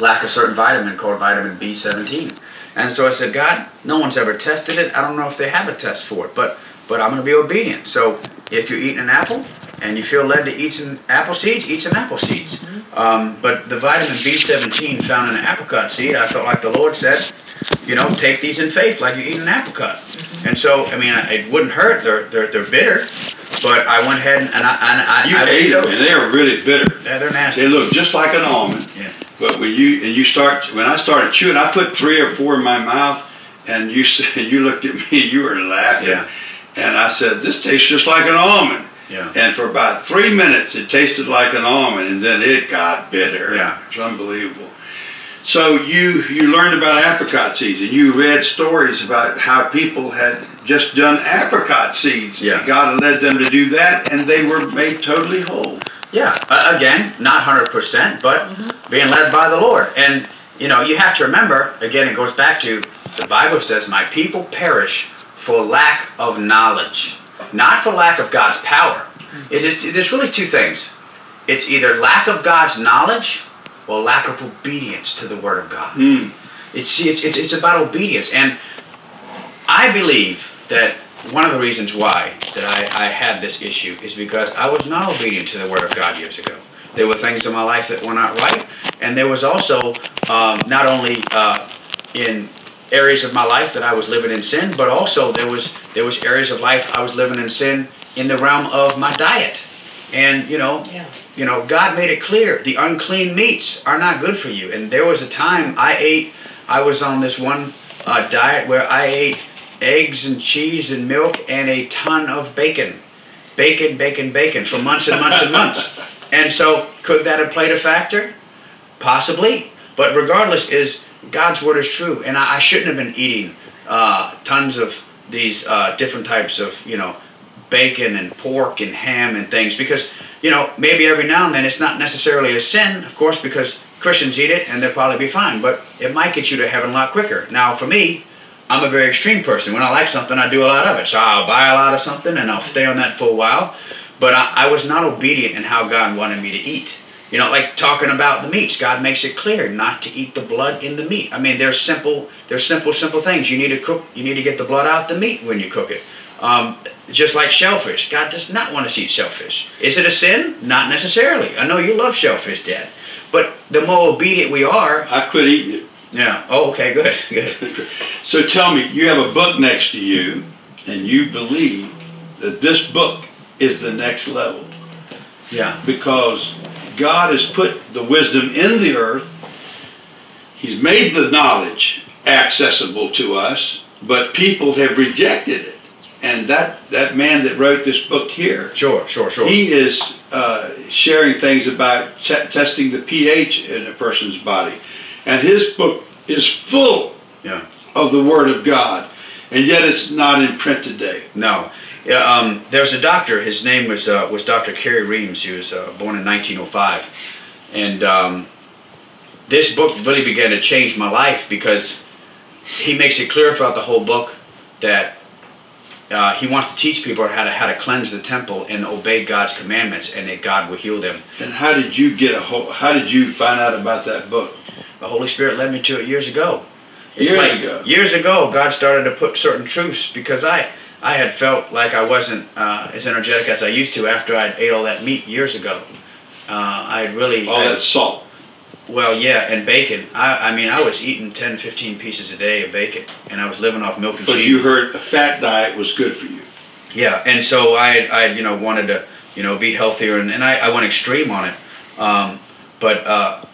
lack a certain vitamin called vitamin B17. And so I said, God, no one's ever tested it. I don't know if they have a test for it, but but I'm going to be obedient. So if you're eating an apple and you feel led to eat some apple seeds, eat some apple seeds. Um, but the vitamin B17 found in an apricot seed, I felt like the Lord said, you know, take these in faith like you eat an apricot. And so, I mean, it wouldn't hurt. They're they're, they're bitter, but I went ahead and I and I, You I ate them, those. and they are really bitter. Yeah, they're nasty. They look just like an almond. Yeah. But when you and you start when I started chewing, I put three or four in my mouth, and you said you looked at me, you were laughing, Yeah. and I said, "This tastes just like an almond." Yeah. And for about three minutes, it tasted like an almond, and then it got bitter. Yeah. It's unbelievable. So you you learned about apricot seeds, and you read stories about how people had just done apricot seeds. Yeah. God led them to do that, and they were made totally whole. Yeah, uh, again, not 100%, but being led by the Lord. And, you know, you have to remember, again, it goes back to the Bible says, My people perish for lack of knowledge, not for lack of God's power. Mm-hmm. It is, there's really two things it's either lack of God's knowledge or lack of obedience to the Word of God. Hmm. It's, it's, it's, it's about obedience. And I believe that one of the reasons why that I, I had this issue is because I was not obedient to the Word of God years ago. There were things in my life that were not right, and there was also um, not only uh, in areas of my life that I was living in sin, but also there was there was areas of life I was living in sin in the realm of my diet. And you know, Yeah. you know, God made it clear the unclean meats are not good for you. And there was a time I ate, I was on this one uh, diet where I ate eggs and cheese and milk and a ton of bacon. Bacon, bacon, bacon for months and months and months. And so, could that have played a factor? Possibly. But regardless, is God's word is true, and I, I shouldn't have been eating uh, tons of these uh, different types of, you know, bacon and pork and ham and things because you know maybe every now and then it's not necessarily a sin, of course, because Christians eat it and they'll probably be fine, but it might get you to heaven a lot quicker. Now, for me, I'm a very extreme person. When I like something, I do a lot of it. So I'll buy a lot of something and I'll stay on that for a while. But I, I was not obedient in how God wanted me to eat. You know, like talking about the meats. God makes it clear not to eat the blood in the meat. I mean, there's simple, there's simple, simple things. You need to cook. You need to get the blood out the meat when you cook it. Um, just like shellfish. God does not want us to eat shellfish. Is it a sin? Not necessarily. I know you love shellfish, Dad. But the more obedient we are, I quit eating it. Yeah. Oh, okay, good, good. So tell me, you have a book next to you, and you believe that this book is the next level Yeah, because God has put the wisdom in the earth. He's made the knowledge accessible to us, but people have rejected it. And that, that man that wrote this book here, sure, sure, sure. he is uh, sharing things about te- testing the pH in a person's body. And his book is full Yeah. of the Word of God, and yet it's not in print today. No. Um, there was a doctor. His name was uh, was Dr. Carey Reams. He was uh, born in 1905, and um, this book really began to change my life because he makes it clear throughout the whole book that uh, he wants to teach people how to how to cleanse the temple and obey God's commandments, and that God will heal them. And how did you get a whole, how did you find out about that book? The Holy Spirit led me to it years ago. Years ago. Years ago, God started to put certain truths because I, I had felt like I wasn't uh, as energetic as I used to after I'd ate all that meat years ago. Uh, I had really, All that salt. well, yeah, and bacon. I, I mean, I was eating 10, 15 pieces a day of bacon, and I was living off milk and Because cheese. you heard a fat diet was good for you. Yeah, and so I, I, you know, wanted to, you know, be healthier, and, and I, I went extreme on it. Um, but uh,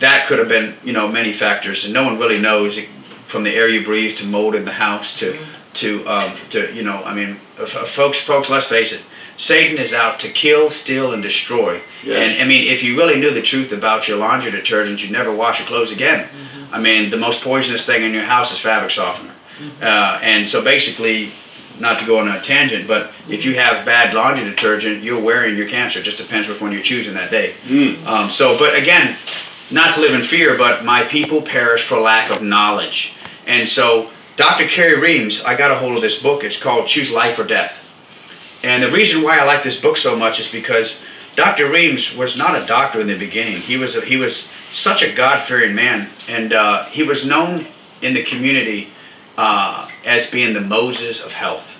that could have been, you know, many factors, and no one really knows it, from the air you breathe to mold in the house to, to, um, to, you know, I mean, uh, folks, folks, let's face it, Satan is out to kill, steal, and destroy. Yes. And I mean, if you really knew the truth about your laundry detergent, you'd never wash your clothes again. I mean, the most poisonous thing in your house is fabric softener. Uh, and so basically, not to go on a tangent, but if you have bad laundry detergent, you're wearing your cancer. It just depends which one you're choosing that day. Mm. Um, so, but again, not to live in fear, but my people perish for lack of knowledge. And so, Dr. Carey Reams, I got a hold of this book. It's called Choose Life or Death. And the reason why I like this book so much is because Dr. Reams was not a doctor in the beginning. He was a, he was such a God-fearing man, and uh, he was known in the community uh, as being the Moses of health.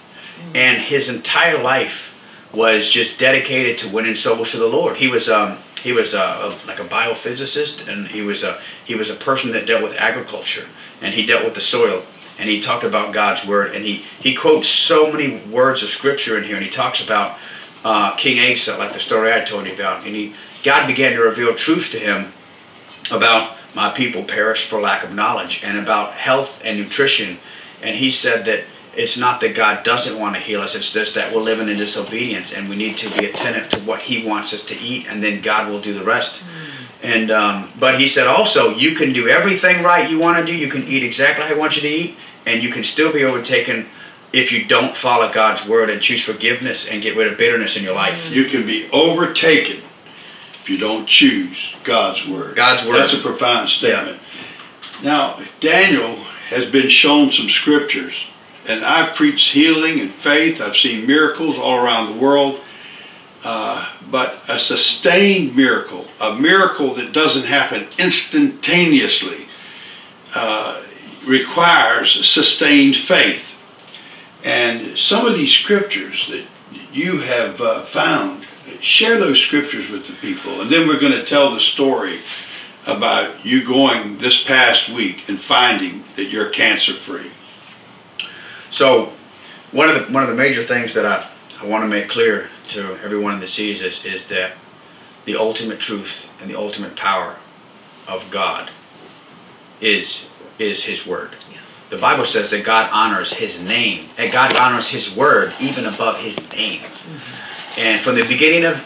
And his entire life was just dedicated to winning souls to the Lord. He was um, he was a, like a biophysicist, and he was a he was a person that dealt with agriculture, and he dealt with the soil, and he talked about God's word, and he he quotes so many words of scripture in here, and he talks about uh, King Asa, like the story I told you about, and he God began to reveal truths to him about my people perish for lack of knowledge, and about health and nutrition, and he said that it's not that God doesn't want to heal us, it's just that we're living in disobedience and we need to be attentive to what He wants us to eat and then God will do the rest. And um, but He said also, you can do everything right you want to do, you can eat exactly how He wants you to eat, and you can still be overtaken if you don't follow God's word and choose forgiveness and get rid of bitterness in your life. You can be overtaken if you don't choose God's word. God's word. That's a profound statement. Now, Daniel has been shown some scriptures, and I've preached healing and faith. I've seen miracles all around the world. Uh, but a sustained miracle, a miracle that doesn't happen instantaneously, uh, requires sustained faith. And some of these scriptures that you have uh, found, share those scriptures with the people. And then we're going to tell the story about you going this past week and finding that you're cancer free. So, one of the one of the major things that I, I want to make clear to everyone in the seas is, that the ultimate truth and the ultimate power of God is is His Word. The Bible says that God honors His name, and God honors His Word even above His name. And from the beginning of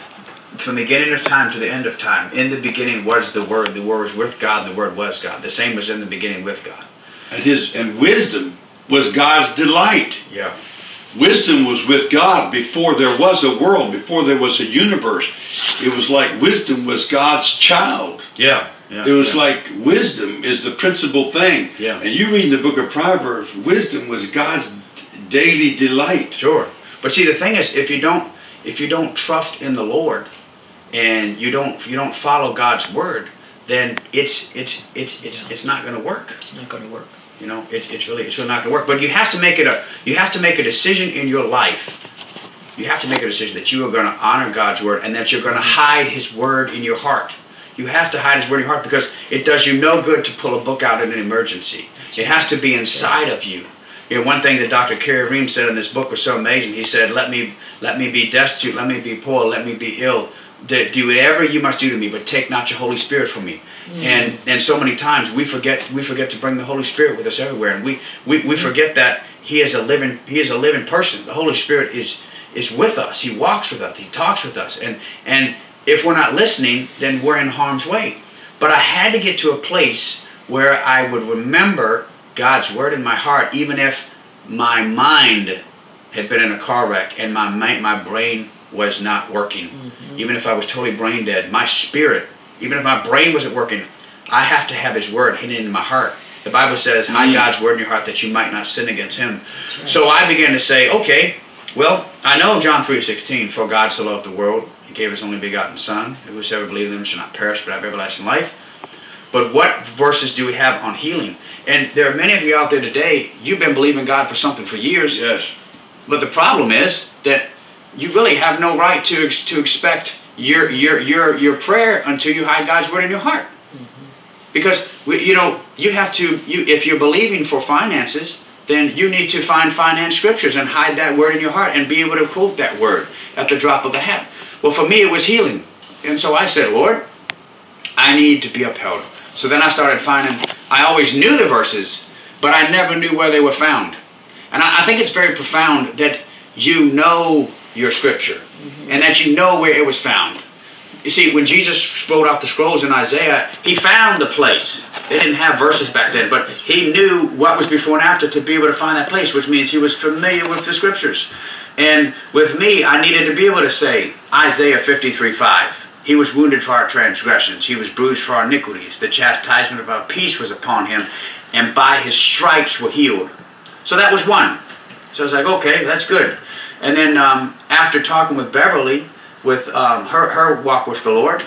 from the beginning of time to the end of time, in the beginning was the Word. The Word was with God. The Word was God. The same was in the beginning with God. And his and wisdom was God's delight. Yeah. wisdom was with God before there was a world, before there was a universe. It was like wisdom was God's child. Yeah. yeah It was yeah. like wisdom is the principal thing. Yeah. And you read in the book of Proverbs, wisdom was God's daily delight. Sure. But see, the thing is, if you don't, if you don't trust in the Lord, and you don't, you don't follow God's word, then it's, it's, it's, it's, it's not going to work. It's not going to work. You know, it, it's really, it's really not going to work. But you have to make it a, you have to make a decision in your life. You have to make a decision that you are going to honor God's word and that you're going to hide His word in your heart. You have to hide His word in your heart because it does you no good to pull a book out in an emergency. It has to be inside of you. You know, one thing that Dr. Carey Ream said in this book was so amazing. He said, "Let me, let me be destitute, let me be poor, let me be ill. Do do whatever you must do to me, but take not your Holy Spirit from me." Mm. And and so many times we forget we forget to bring the Holy Spirit with us everywhere, and we, we, we mm. forget that He is a living He is a living person. The Holy Spirit is is with us. He walks with us. He talks with us, and and if we're not listening, then we're in harm's way. But I had to get to a place where I would remember God's word in my heart, even if my mind had been in a car wreck and my my brain was not working. Mm-hmm. Even if I was totally brain dead, my spirit, even if my brain wasn't working, I have to have His word hidden in my heart. The Bible says, "Hide Mm. God's word in your heart that you might not sin against Him." So I began to say, "Okay, well, I know John three sixteen, for God so loved the world, He gave His only begotten Son, that whosoever believes in Him shall not perish but have everlasting life." But what verses do we have on healing? And there are many of you out there today, you've been believing God for something for years, Yes. but the problem is that you really have no right to ex- to expect your your your your prayer until you hide God's word in your heart. Because you know you have to you if you're believing for finances, then you need to find finance scriptures and hide that word in your heart and be able to quote that word at the drop of a hat. Well, for me it was healing, and so I said, Lord, I need to be upheld. So then I started finding. I always knew the verses, but I never knew where they were found. And I, I think it's very profound that you know your scripture and that you know where it was found. You see, when Jesus wrote out the scrolls in Isaiah, he found the place. They didn't have verses back then, but he knew what was before and after to be able to find that place, which means he was familiar with the scriptures. And with me, I needed to be able to say Isaiah 53 5. He was wounded for our transgressions, he was bruised for our iniquities. The chastisement of our peace was upon him, and by his stripes we're healed. So that was one. So I was like, okay, that's good. And then um, after talking with Beverly, with um, her, her walk with the Lord,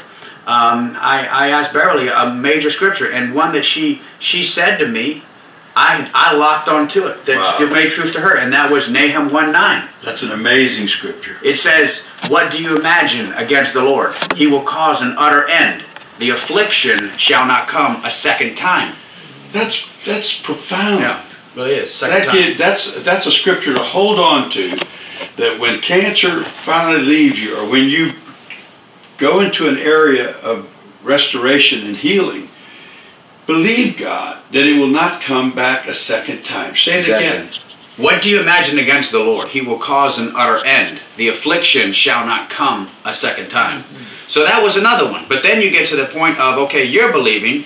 um, I, I asked Beverly a major scripture, and one that she she said to me, I, I locked onto it, that Wow. made truth to her, and that was Nahum 1 9. That's an amazing scripture. It says, What do you imagine against the Lord? He will cause an utter end. The affliction shall not come a second time. That's that's profound. Yeah, really is. Second That time. that's that's a scripture to hold on to. That when cancer finally leaves you, or when you go into an area of restoration and healing, believe God that it will not come back a second time. Say it Exactly. again. What do you imagine against the Lord? He will cause an utter end. The affliction shall not come a second time. So that was another one. But then you get to the point of okay, you're believing,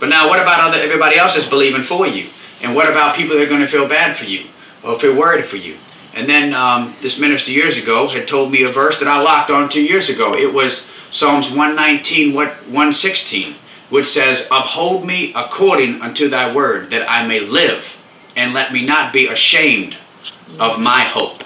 but now what about other everybody else is believing for you? And what about people that are going to feel bad for you or feel worried for you? And then um, this minister years ago had told me a verse that I locked on two years ago. It was Psalms 119, what 116, which says, "Uphold me according unto thy word, that I may live, and let me not be ashamed of my hope."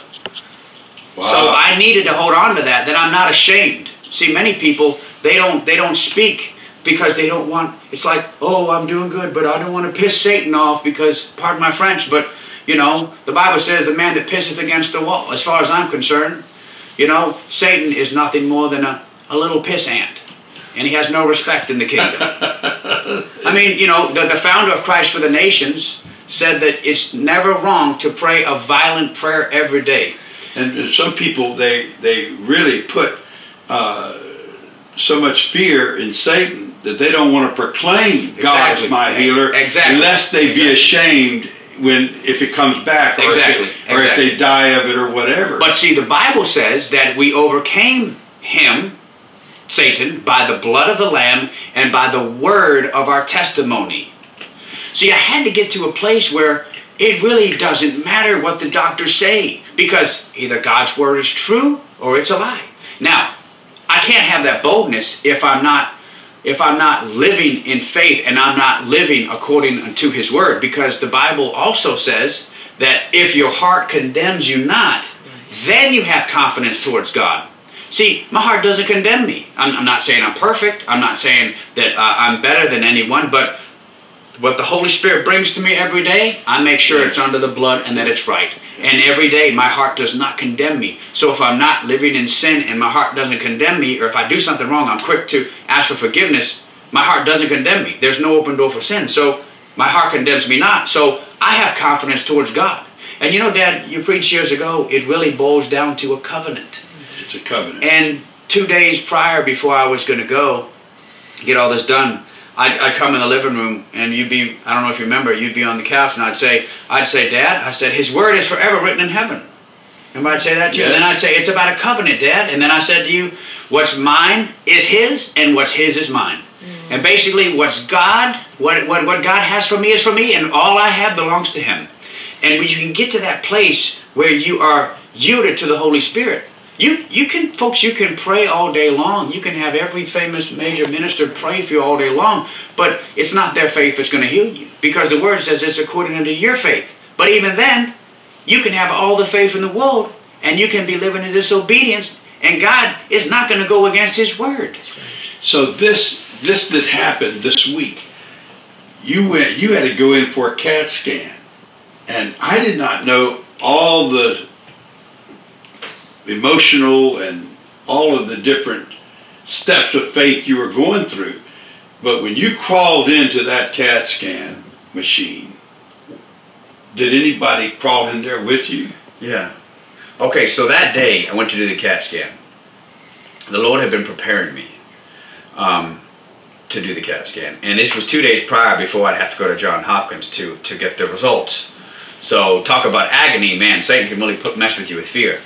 Wow. So I needed to hold on to that. That I'm not ashamed. See, many people they don't they don't speak because they don't want. It's like, oh, I'm doing good, but I don't want to piss Satan off because, pardon my French, but you know, the Bible says the man that pisseth against the wall. As far as I'm concerned, you know, Satan is nothing more than a, a little piss ant, and he has no respect in the kingdom. I mean, you know, the, the founder of Christ for the Nations said that it's never wrong to pray a violent prayer every day. And some people they they really put uh, so much fear in Satan that they don't want to proclaim God is my healer, Exactly. lest they be ashamed when if it comes back, or, Exactly. if, it, or if they die of it or whatever. But see, the Bible says that we overcame him, Satan, by the blood of the Lamb and by the word of our testimony. See, I had to get to a place where it really doesn't matter what the doctors say because either God's word is true or it's a lie. Now, I can't have that boldness if I'm not if I'm not living in faith and I'm not living according to his word because the Bible also says that if your heart condemns you not, then you have confidence towards God. See, my heart doesn't condemn me. I'm, I'm not saying I'm perfect. I'm not saying that uh, I'm better than anyone, but what the Holy Spirit brings to me every day, I make sure it's under the blood and that it's right. And every day my heart does not condemn me. So if I'm not living in sin and my heart doesn't condemn me, or if I do something wrong, I'm quick to ask for forgiveness, my heart doesn't condemn me. There's no open door for sin. So my heart condemns me not. So I have confidence towards God. And you know, Dad, you preached years ago, it really boils down to a covenant. It's a covenant. And two days prior, before I was going to go get all this done, I'd, I'd, come in the living room and you'd be, I don't know if you remember, you'd be on the couch and I'd say, I'd say, Dad, I said, His word is forever written in heaven. And I'd say that to you? Yeah. And then I'd say, it's about a covenant, Dad. And then I said to you, what's mine is His and what's His is mine. Mm. And basically what's God, what, what, what God has for me is for me and all I have belongs to Him. And when you can get to that place where you are yielded to the Holy Spirit, you, you can, folks, you can pray all day long. You can have every famous major minister pray for you all day long, but it's not their faith that's going to heal you because the Word says it's according unto your faith. But even then, you can have all the faith in the world and you can be living in disobedience and God is not going to go against His Word. So this this that happened this week, you went you had to go in for a CAT scan, and I did not know all the emotional and all of the different steps of faith you were going through. But when you crawled into that CAT scan machine, did anybody crawl in there with you? Yeah. Okay, so that day I went to do the CAT scan. The Lord had been preparing me um, to do the CAT scan, and this was two days prior before I'd have to go to John Hopkins to to get the results. So talk about agony, man! Satan can really put mess with you with fear.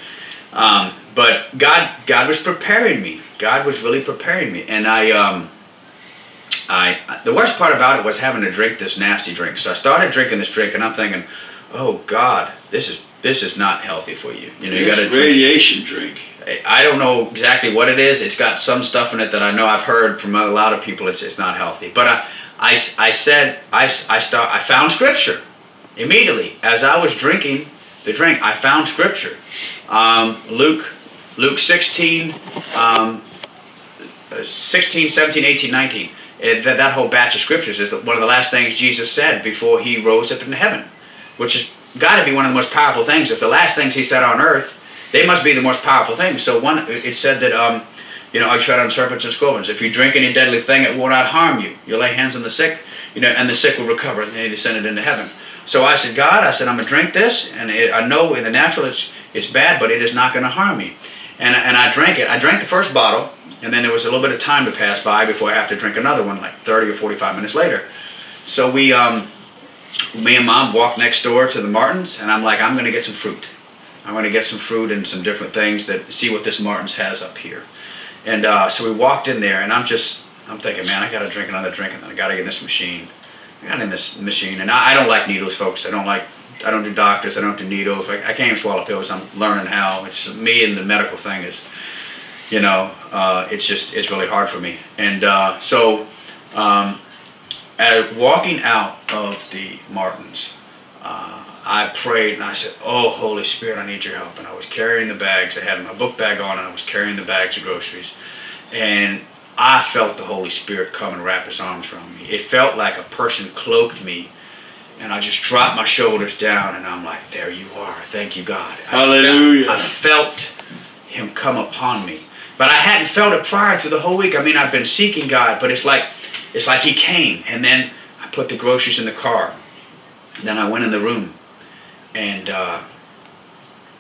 Um, but God, God was preparing me. God was really preparing me, and I, um, I. The worst part about it was having to drink this nasty drink. So I started drinking this drink, and I'm thinking, oh God, this is this is not healthy for you. You know, you got a radiation drink. I don't know exactly what it is. It's got some stuff in it that I know I've heard from a lot of people. It's, it's not healthy. But I, I, I said I, I start I found scripture immediately as I was drinking the drink. I found scripture. Um, Luke Luke 16, um, 16, 17, 18, 19. It, that, that whole batch of scriptures is one of the last things Jesus said before he rose up into heaven, which has got to be one of the most powerful things. If the last things he said on earth, they must be the most powerful things. So one, it said that, um, you know, I tread on serpents and scorpions. If you drink any deadly thing, it will not harm you. You lay hands on the sick, you know, and the sick will recover. And then he descended into heaven. So I said, God, I said, I'm going to drink this, and it, I know in the natural it's, it's bad, but it is not going to harm me. And, and I drank it. I drank the first bottle, and then there was a little bit of time to pass by before I have to drink another one, like 30 or 45 minutes later. So we, um, me and mom walked next door to the Martins, and I'm like, I'm going to get some fruit. I'm going to get some fruit and some different things that see what this Martins has up here. And uh, so we walked in there, and I'm just, I'm thinking, man, I got to drink another drink, and then I got to get in this machine. I got in this machine, and I, I don't like needles, folks. I don't like, I don't do doctors. I don't do needles. I, I can't even swallow pills. I'm learning how. It's me and the medical thing is, you know, uh, it's just, it's really hard for me. And uh, so, um, as walking out of the Martins, uh, I prayed and I said, Oh, Holy Spirit, I need your help. And I was carrying the bags. I had my book bag on and I was carrying the bags of groceries. And I felt the Holy Spirit come and wrap his arms around me. It felt like a person cloaked me. And I just dropped my shoulders down and I'm like, There you are. Thank you, God. I Hallelujah. Felt, I felt him come upon me. But I hadn't felt it prior to the whole week. I mean, I've been seeking God, but it's like it's like he came and then I put the groceries in the car. Then I went in the room and uh,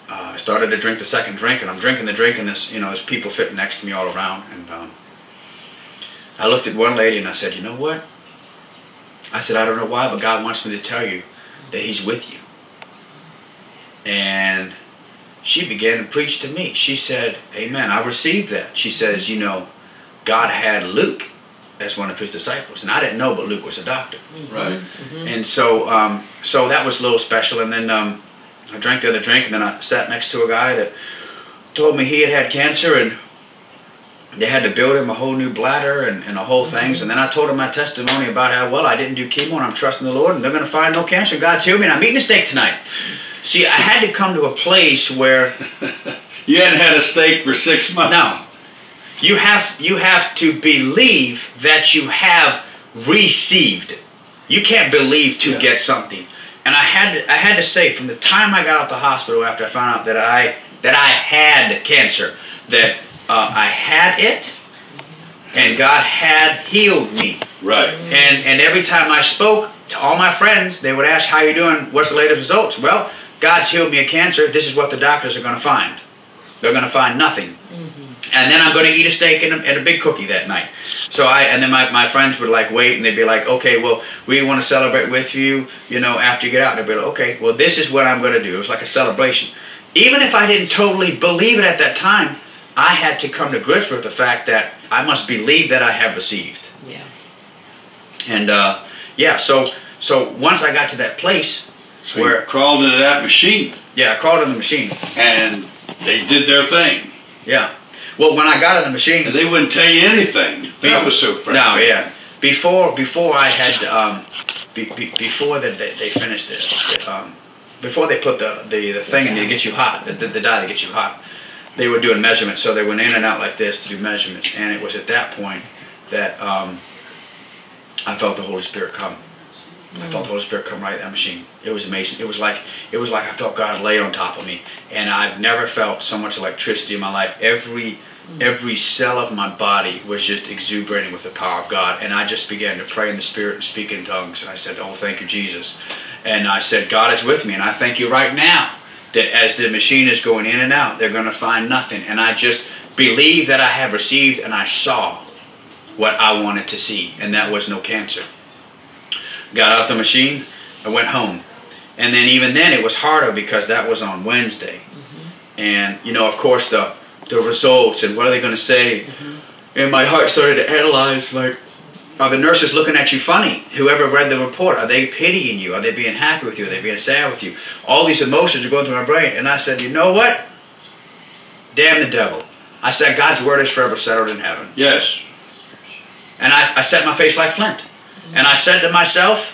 uh, started to drink the second drink, and I'm drinking the drink, and this, you know, there's people sitting next to me all around, and um, I looked at one lady and I said, you know what? I said, I don't know why, but God wants me to tell you that He's with you. And she began to preach to me. She said, Amen. I received that. She says, you know, God had Luke as one of his disciples. And I didn't know, but Luke was a doctor. Right. And so, um, so that was a little special. And then um, I drank the other drink, and then I sat next to a guy that told me he had had cancer, and they had to build him a whole new bladder and, and a whole things. Mm-hmm. And then I told him my testimony about how well I didn't do chemo, and I'm trusting the Lord, and they're going to find no cancer. God's healed me, and I'm eating a steak tonight. See, I had to come to a place where You hadn't had a steak for six months. no, you have you have to believe that you have received. You can't believe to Yeah. get something. And I had to, I had to say from the time I got out the hospital after I found out that I that I had cancer, that uh, I had it, and God had healed me. Right. And and every time I spoke to all my friends, they would ask, "How you doing? What's the latest results?" Well, God's healed me of cancer. This is what the doctors are going to find. They're going to find nothing. Mm -hmm. And then I'm going to eat a steak and a, and a big cookie that night. So I and then my, my friends would like wait and they'd be like, "Okay, well, we want to celebrate with you, you know, after you get out." And I'd be like, "Okay, well, this is what I'm going to do." It was like a celebration. Even if I didn't totally believe it at that time, I had to come to grips with the fact that I must believe that I have received. Yeah. And uh, yeah, so so once I got to that place So you where crawled into that machine yeah, I crawled in the machine. and they did their thing. Yeah. Well, when I got in the machine, And they wouldn't tell you anything. That was so fresh. no, yeah. Before before I had um, be, be, before that they, they finished it, um, before they put the the, the thing in to get you hot, the, the, the dye that gets you hot, they were doing measurements. So they went in and out like this to do measurements, and it was at that point that um, I felt the Holy Spirit come. I felt the Holy Spirit come right at that machine. It was amazing. It was like it was like I felt God lay on top of me, and I've never felt so much electricity in my life. Every every cell of my body was just exuberating with the power of God, and I just began to pray in the Spirit and speak in tongues. And I said, "Oh, thank you, Jesus," and I said, "God is with me, and I thank you right now that as the machine is going in and out, they're going to find nothing." And I just believe that I have received, and I saw what I wanted to see, and that was no cancer got out the machine, I went home. And then even then it was harder because that was on Wednesday. Mm-hmm. And you know, of course the the results and what are they going to say? Mm-hmm. And my heart started to analyze like are the nurses looking at you funny? Whoever read the report, are they pitying you? Are they being happy with you? Are they being sad with you? All these emotions are going through my brain. And I said, you know what? Damn the devil. I said, God's word is forever settled in heaven. Yes. And I, I set my face like flint. And I said to myself,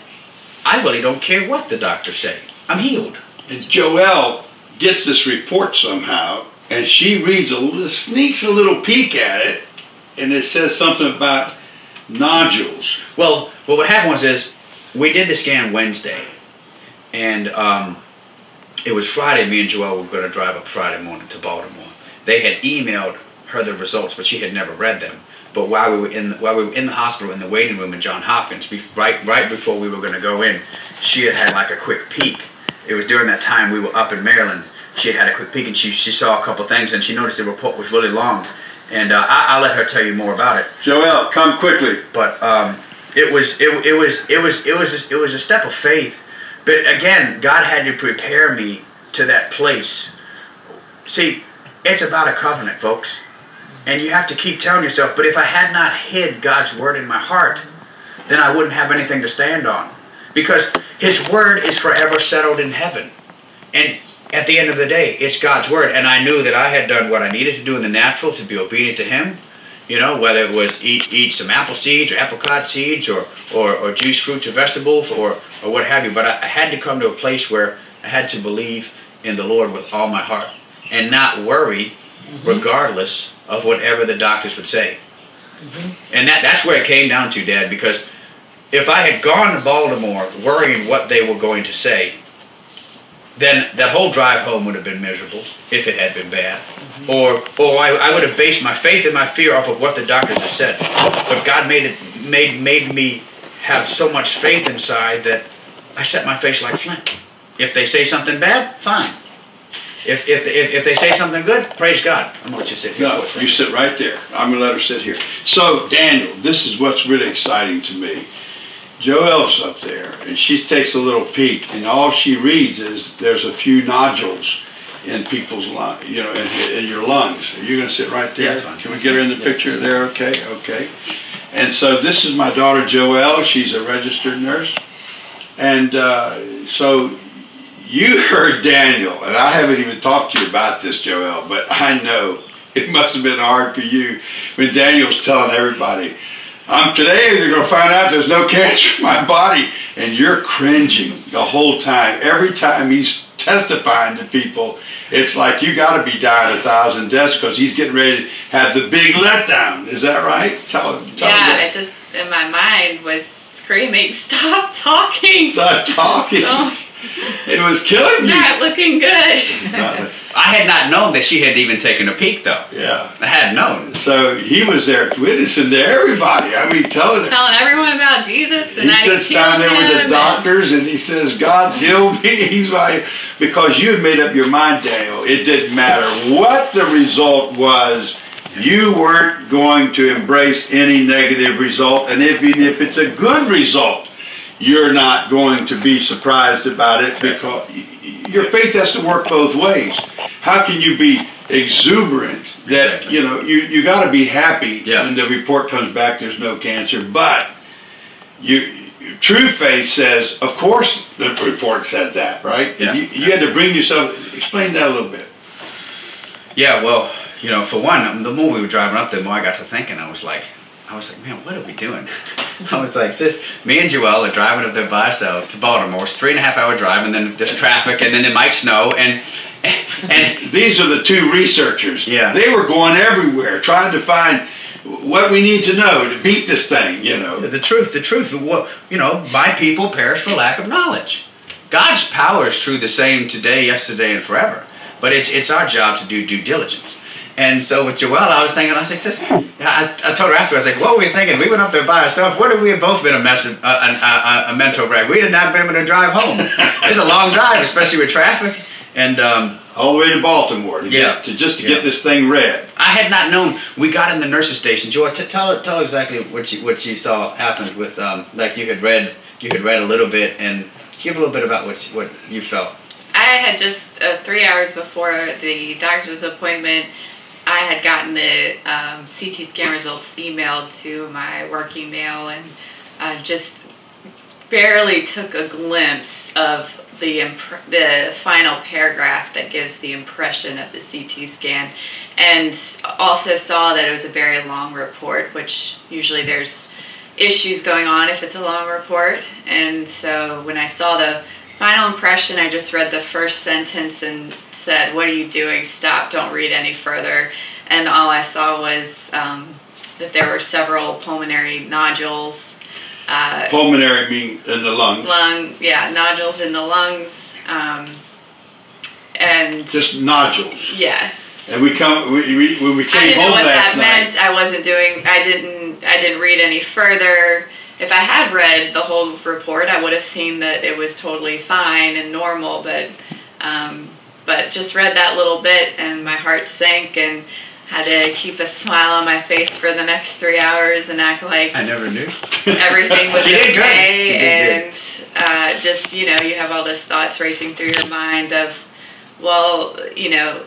I really don't care what the doctors say. I'm healed. And Joelle gets this report somehow, and she reads a little, sneaks a little peek at it, and it says something about nodules. Well, well what happened was is we did the scan Wednesday. And um, it was Friday, me and Joelle were going to drive up Friday morning to Baltimore. They had emailed her the results, but she had never read them. But while we were in while we were in the hospital in the waiting room in John Hopkins, right right before we were going to go in, she had had like a quick peek. It was during that time we were up in Maryland. She had had a quick peek and she, she saw a couple things and she noticed the report was really long. And uh, I, I'll let her tell you more about it. Joelle, come quickly. But um, it was it, it was it was it was it was a step of faith. But again, God had to prepare me to that place. See, it's about a covenant, folks. And you have to keep telling yourself, but if I had not hid God's word in my heart, then I wouldn't have anything to stand on. Because his word is forever settled in heaven. And at the end of the day, it's God's word. And I knew that I had done what I needed to do in the natural to be obedient to him. You know, whether it was eat, eat some apple seeds or apricot seeds or, or, or juice fruits or vegetables or, or what have you. But I, I had to come to a place where I had to believe in the Lord with all my heart and not worry mm-hmm. regardless of whatever the doctors would say. Mm-hmm. And that, that's where it came down to, Dad, because if I had gone to Baltimore worrying what they were going to say, then that whole drive home would have been miserable if it had been bad. Mm-hmm. Or, or I, I would have based my faith and my fear off of what the doctors have said. But God made it made made me have so much faith inside that I set my face like flint. If they say something bad, fine. If, if, if, if they say something good, praise God. I'm going to let you sit here. No, you sit right there. I'm gonna let her sit here. So, Daniel, this is what's really exciting to me. Joelle's up there, and she takes a little peek, and all she reads is there's a few nodules in people's lungs, you know, in, in your lungs. Are you gonna sit right there? Yeah. Can we get her in the picture there? Okay, okay. And so this is my daughter Joelle. She's a registered nurse. And uh, so you heard Daniel, and I haven't even talked to you about this, Joelle, but I know it must have been hard for you when Daniel's telling everybody, I'm today they're going to find out there's no cancer in my body. And you're cringing the whole time. Every time he's testifying to people, it's like you got to be dying a thousand deaths because he's getting ready to have the big letdown. Is that right? Tell him. Tell yeah, it just in my mind was screaming, "Stop talking! Stop talking. Oh, It was killing it's you. not looking good." I had not known that she had even taken a peek, though. yeah. I hadn't known. So he was there witnessing to everybody. I mean, telling. Telling everyone about Jesus, and He I sits down there with the doctors and he says, God's healed me. He's like, because you had made up your mind, Daniel. It didn't matter what the result was. You weren't going to embrace any negative result. And if, even if it's a good result, you're not going to be surprised about it because your faith has to work both ways. How can you be exuberant that, Exactly. you know, you, you got to be happy Yeah. when the report comes back there's no cancer, but you true faith says, of course the report said that, right? Yeah. You, you had to bring yourself, explain that a little bit. Yeah, well, you know, for one, the more we were driving up, the more I got to thinking. I was like, I was like, man, what are we doing? I was like, sis, me and Joelle are driving up there by ourselves to Baltimore. It's three and a half hour drive, and then there's traffic, and then it might snow, and and These are the two researchers. Yeah. They were going everywhere trying to find what we need to know to beat this thing, you know. the truth, the truth. What you know, my people perish for lack of knowledge. God's power is true the same today, yesterday, and forever. But it's it's our job to do due diligence. And so with Joelle, I was thinking, I was like, this, I, I told her after, I was like, what were we thinking? We went up there by ourselves. What if we had both been a mess, a, a, a, a mental wreck? We had not been able to drive home. it's a long drive, especially with traffic. And um, All the way to Baltimore to Yeah. get to just to Yeah. get this thing read. I had not known. We got in the nurses' station. Joy, t- tell tell exactly what you what you saw happened with um, like you had read you had read a little bit and give a little bit about what you- what you felt. I had just uh, three hours before the doctor's appointment. I had gotten the um, CT scan results emailed to my work email and uh, just barely took a glimpse of the the final paragraph that gives the impression of the CT scan, and also saw that it was a very long report, which usually there's issues going on if it's a long report. And so when I saw the final impression, I just read the first sentence and said, "What are you doing? Stop! Don't read any further." And all I saw was um, that there were several pulmonary nodules. Uh, Pulmonary mean in the lungs. lung, yeah, nodules in the lungs, um, and Just nodules. yeah, And we come we, we when we I came didn't know home what last that night. meant. I wasn't doing. I didn't. I didn't read any further. If I had read the whole report, I would have seen that it was totally fine and normal. But, um, but just read that little bit, and my heart sank, and had to keep a smile on my face for the next three hours and act like I never knew. everything was She did good. okay She did and uh, just you know you have all those thoughts racing through your mind of well you know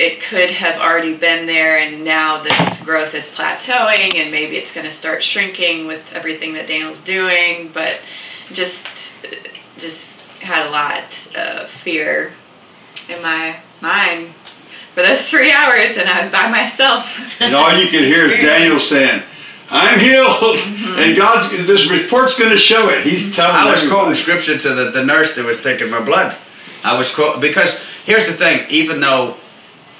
it could have already been there and now this growth is plateauing and maybe it's going to start shrinking with everything that daniel's doing but just just had a lot of fear in my mind for those three hours and i was by myself And all you can hear is Daniel saying, I'm healed. Mm-hmm. And God's this report's gonna show it. He's mm-hmm. telling I was everybody. quoting scripture to the, the nurse that was taking my blood. I was quote because here's the thing. Even though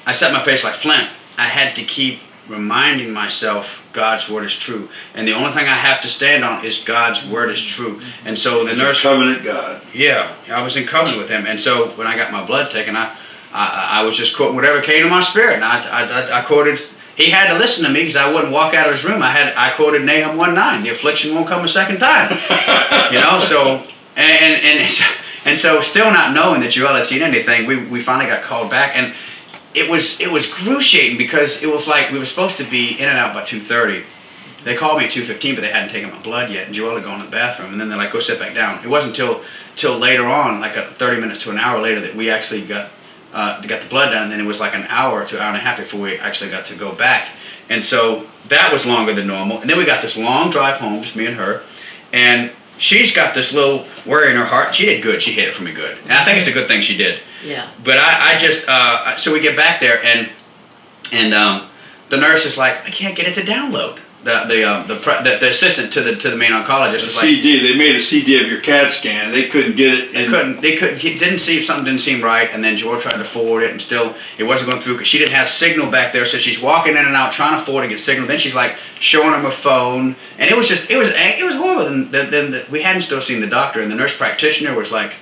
I set my face like flint, I had to keep reminding myself God's word is true, and the only thing I have to stand on is God's word is true. And so the He's nurse covenant God. Yeah, I was in covenant with him, and so when I got my blood taken, I, I, I was just quoting whatever came to my spirit, and I, I, I, quoted. He had to listen to me because I wouldn't walk out of his room. I had I quoted Nahum one nine. The affliction won't come a second time. you know, so and and and so still not knowing that Joelle had seen anything, we, we finally got called back, and it was it was cruciating because it was like we were supposed to be in and out by two thirty. They called me at two fifteen, but they hadn't taken my blood yet, and Joelle had gone to the bathroom, and then they're like, "Go sit back down." It wasn't until till later on, like a thirty minutes to an hour later, that we actually got uh, got the blood done, and then it was like an hour to an hour and a half before we actually got to go back. And so that was longer than normal. And then we got this long drive home, just me and her, and she's got this little worry in her heart. She did good. She hid it from me good, and I think it's a good thing she did. Yeah. But I, I just uh, so we get back there and and um, the nurse is like, I can't get it to download. The the um, the, pre- the the assistant to the to the main oncologist A was like, CD, they made a CD of your CAT scan. They couldn't get it. they couldn't they couldn't he didn't see if something didn't seem right, and then Joelle tried to forward it, and still it wasn't going through because she didn't have signal back there. So she's walking in and out trying to forward and get signal. Then she's like showing him a phone, and it was just it was it was horrible. And then, then the, we hadn't still seen the doctor, and the nurse practitioner was like.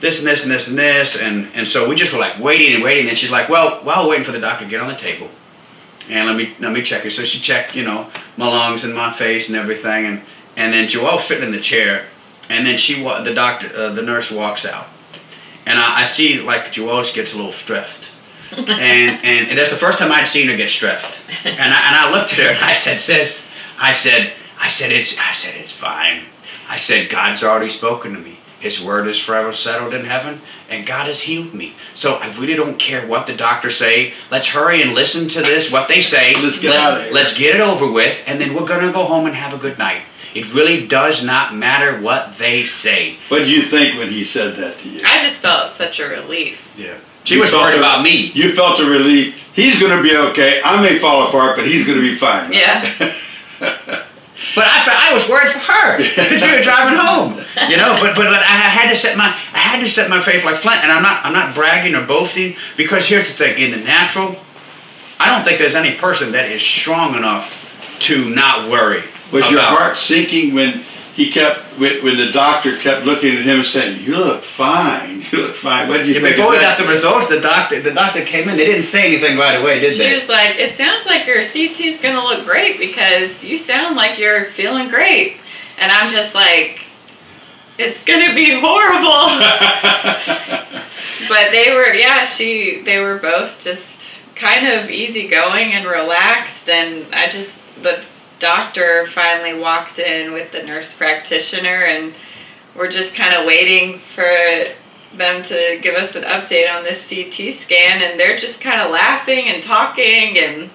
This and this and this and this and and so we just were like waiting and waiting. And she's like, "Well, while we're waiting for the doctor to get on the table, and let me let me check her. So she checked, you know, my lungs and my face and everything, and and then Joelle sitting in the chair, and then she the doctor uh, the nurse walks out, and I, I see like Joelle gets a little stressed, and, and and that's the first time I'd seen her get stressed, and I, and I looked at her and I said, sis, I said I said it's I said it's fine, I said God's already spoken to me. His word is forever settled in heaven, and God has healed me. So I really don't care what the doctors say. Let's hurry and listen to this, what they say. Let's get out of here. Let's get it over with, and then we're gonna go home and have a good night. It really does not matter what they say. What did you think when he said that to you? I just felt such a relief. Yeah. She You was felt worried a- about me. You felt a relief. He's going to be okay. I may fall apart, but he's going to be fine. Yeah. But I, I was worried for her because we were driving home, you know. But, but but I had to set my I had to set my faith like flint, and I'm not I'm not bragging or boasting because here's the thing: in the natural, I don't think there's any person that is strong enough to not worry. Was your about- heart sinking when he kept, when, when the doctor kept looking at him and saying, "You look fine. You look fine." What did you Yeah, think? before of we got the results, the doctor the doctor came in. They didn't say anything right away, did She they? was like, "It sounds like your CT is gonna look great because you sound like you're feeling great," and I'm just like, "It's gonna be horrible." but they were, yeah, she, they were both just kind of easygoing and relaxed, and I just the doctor finally walked in with the nurse practitioner, and we're just kind of waiting for them to give us an update on this CT scan, and they're just kind of laughing and talking, and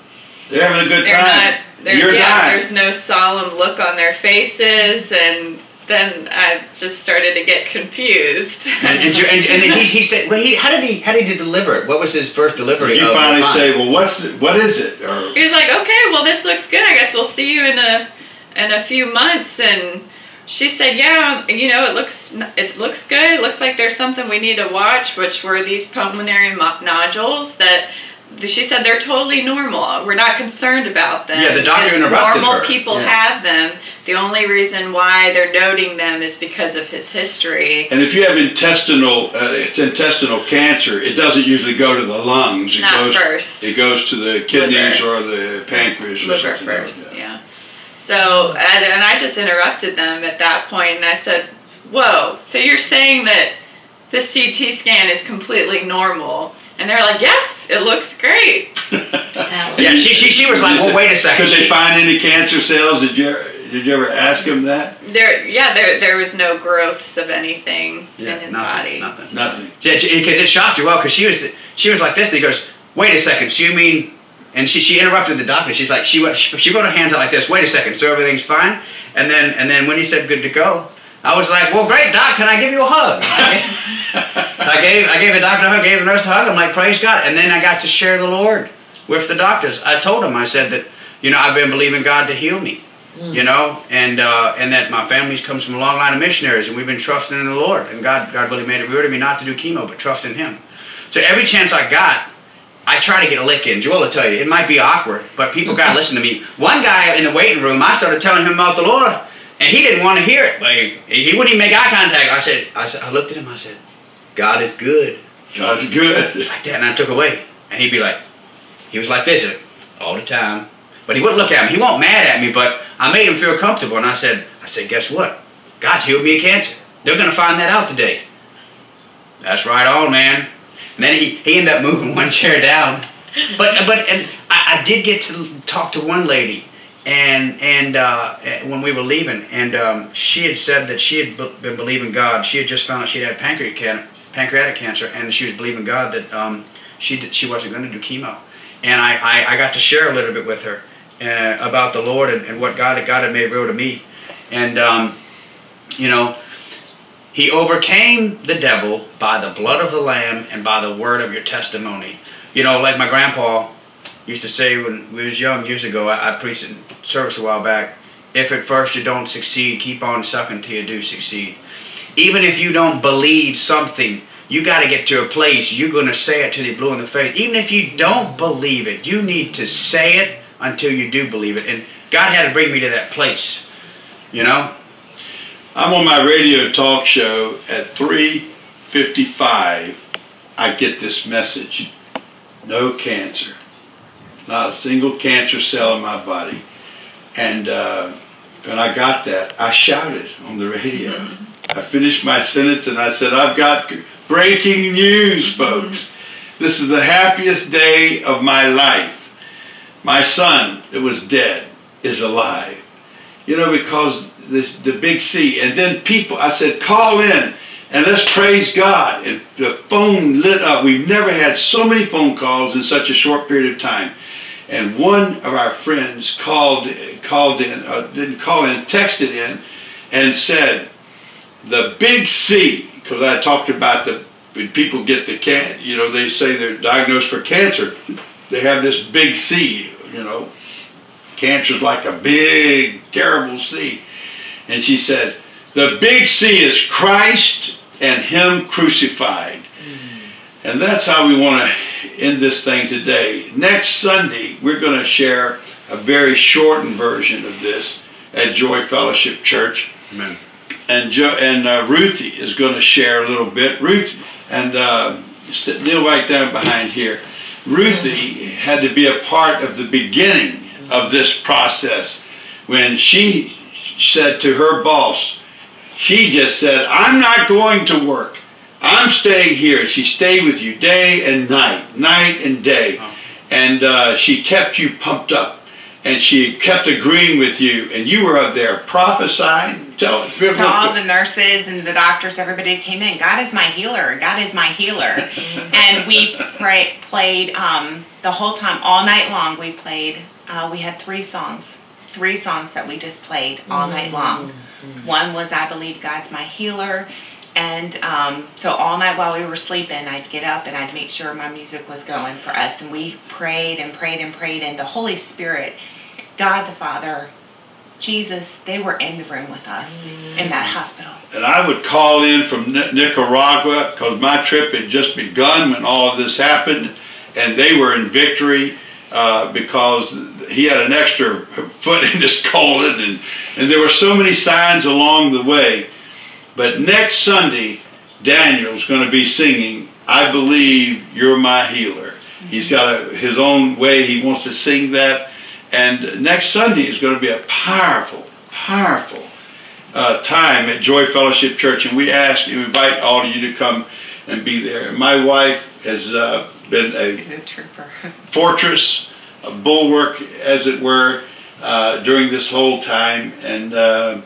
They're having a good they're time. not. They're, You're yeah, dying. there's no solemn look on their faces, and then I just started to get confused. And, and, and, and he, he said, well, he, how did he how did he deliver it? What was his first delivery? You of finally say, "Well, what's the, what is it?" Or he was like, "Okay, well, this looks good. I guess we'll see you in a in a few months." And she said, "Yeah, you know, it looks it looks good. It looks like there's something we need to watch, which were these pulmonary mo- nodules that." She said they're totally normal. We're not concerned about them. Yeah, the doctor It's interrupted Normal her. people Yeah. have them. The only reason why they're noting them is because of his history. and if you have intestinal, uh, it's intestinal cancer, it doesn't usually go to the lungs. It Not goes first. It goes to the kidneys Liver. or the pancreas or liver something. first, like that. yeah. So, and, and I just interrupted them at that point, and I said, "Whoa! So you're saying that this CT scan is completely normal?" And they're like, "Yes, it looks great." Yeah, she, she, she was like, well, wait a second. Could they find any cancer cells? Did you did you ever ask him that? There, yeah, there, there was no growths of anything Yeah, in his nothing, body. nothing. Nothing. Yeah, because it shocked Joelle because she was she was like this. And he goes, "Wait a second, so you mean?" And she, she interrupted the doctor. She's like, she went she put her hands out like this. Wait a second, so everything's fine. And then and then when he said good to go, I was like, "Well, great, doc. Can I give you a hug?" I gave I gave the doctor a hug, gave the nurse a hug. I'm like, "Praise God!" And then I got to share the Lord with the doctors. I told them, I said that you know I've been believing God to heal me. You know, and uh, and that my family comes from a long line of missionaries, and we've been trusting in the Lord, and God God really made it real to me not to do chemo, but trust in Him. So every chance I got, I try to get a lick in. Joelle will tell you, it might be awkward, but people got to listen to me. One guy in the waiting room, I started telling him about the Lord, and he didn't want to hear it. Like, he he wouldn't even make eye contact. I said, I said, I looked at him. I said, God is good, God is good. like that, and I took away, and he'd be like, he was like this all the time. But he wouldn't look at me. He wasn't mad at me, but I made him feel comfortable. And I said, I said, guess what? God's healed me of cancer. They're gonna find that out today. That's right on, man. And then he, he ended up moving one chair down. But but and I, I did get to talk to one lady, and and uh, when we were leaving, and um, she had said that she had be- been believing God. She had just found out she had pancreatic can- pancreatic cancer, and she was believing God that um, she did, she wasn't going to do chemo. And I, I, I, got to share a little bit with her uh, about the Lord and, and, what God, had God had made real to me. And, um, you know, he overcame the devil by the blood of the Lamb and by the word of your testimony. You know, like my grandpa used to say when we was young years ago, I, I preached in service a while back, if at first you don't succeed, keep on sucking till you do succeed. Even if you don't believe something, you got to get to a place you're going to say it till you blue in the face. Even if you don't believe it, you need to say it until you do believe it. And God had to bring me to that place, you know. I'm on my radio talk show at 3:55. I get this message: no cancer, not a single cancer cell in my body. And uh, when I got that, I shouted on the radio. I finished my sentence and I said, "I've got." Breaking news, folks. This is the happiest day of my life. My son that was dead is alive. You know, because this the big C. And then people, I said, call in and let's praise God. And the phone lit up. We've never had so many phone calls in such a short period of time. And one of our friends called called in, uh, didn't call in, texted in, and said, the big C because I talked about the when people get the can, you know, they say they're diagnosed for cancer. They have this big C, you know, cancer's like a big, terrible C. And she said, the big C is Christ and Him crucified. Mm-hmm. And that's how we want to end this thing today. Next Sunday, we're going to share a very shortened version of this at Joy Fellowship Church. Amen and Joe and uh, Ruthie is going to share a little bit. Ruth and uh, kneel right down behind here. Ruthie had to be a part of the beginning of this process when she said to her boss, she just said, "I'm not going to work. I'm staying here." She stayed with you day and night, night and day, and uh, she kept you pumped up and she kept agreeing with you, and you were up there prophesying. Tell, to all the nurses and the doctors, everybody came in. God is my healer. God is my healer. and we pray, played um, the whole time, all night long. We played. Uh, we had three songs, three songs that we just played all night long. One was "I Believe God's My Healer." And um, so all night while we were sleeping, I'd get up and I'd make sure my music was going for us. And we prayed and prayed and prayed. And the Holy Spirit God the Father, Jesus, they were in the room with us mm. in that hospital. And I would call in from Nicaragua because my trip had just begun when all of this happened, and they were in victory uh, because he had an extra foot in his colon, and, and there were so many signs along the way. But next Sunday, Daniel's going to be singing, I Believe You're My Healer. He's got a, his own way he wants to sing that and next Sunday is going to be a powerful, powerful uh, time at Joy Fellowship Church. And we ask, we invite all of you to come and be there. My wife has uh, been a, a fortress, a bulwark, as it were, uh, during this whole time. And uh,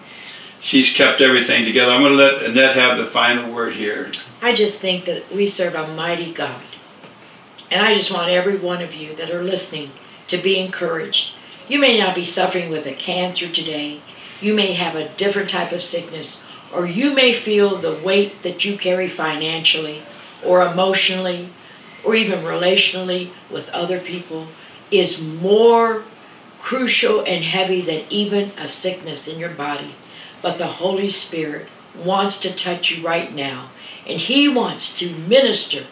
she's kept everything together. I'm going to let Annette have the final word here. I just think that we serve a mighty God. And I just want every one of you that are listening to be encouraged. You may not be suffering with a cancer today. You may have a different type of sickness, or you may feel the weight that you carry financially, or emotionally, or even relationally with other people is more crucial and heavy than even a sickness in your body. But the Holy Spirit wants to touch you right now, and He wants to minister,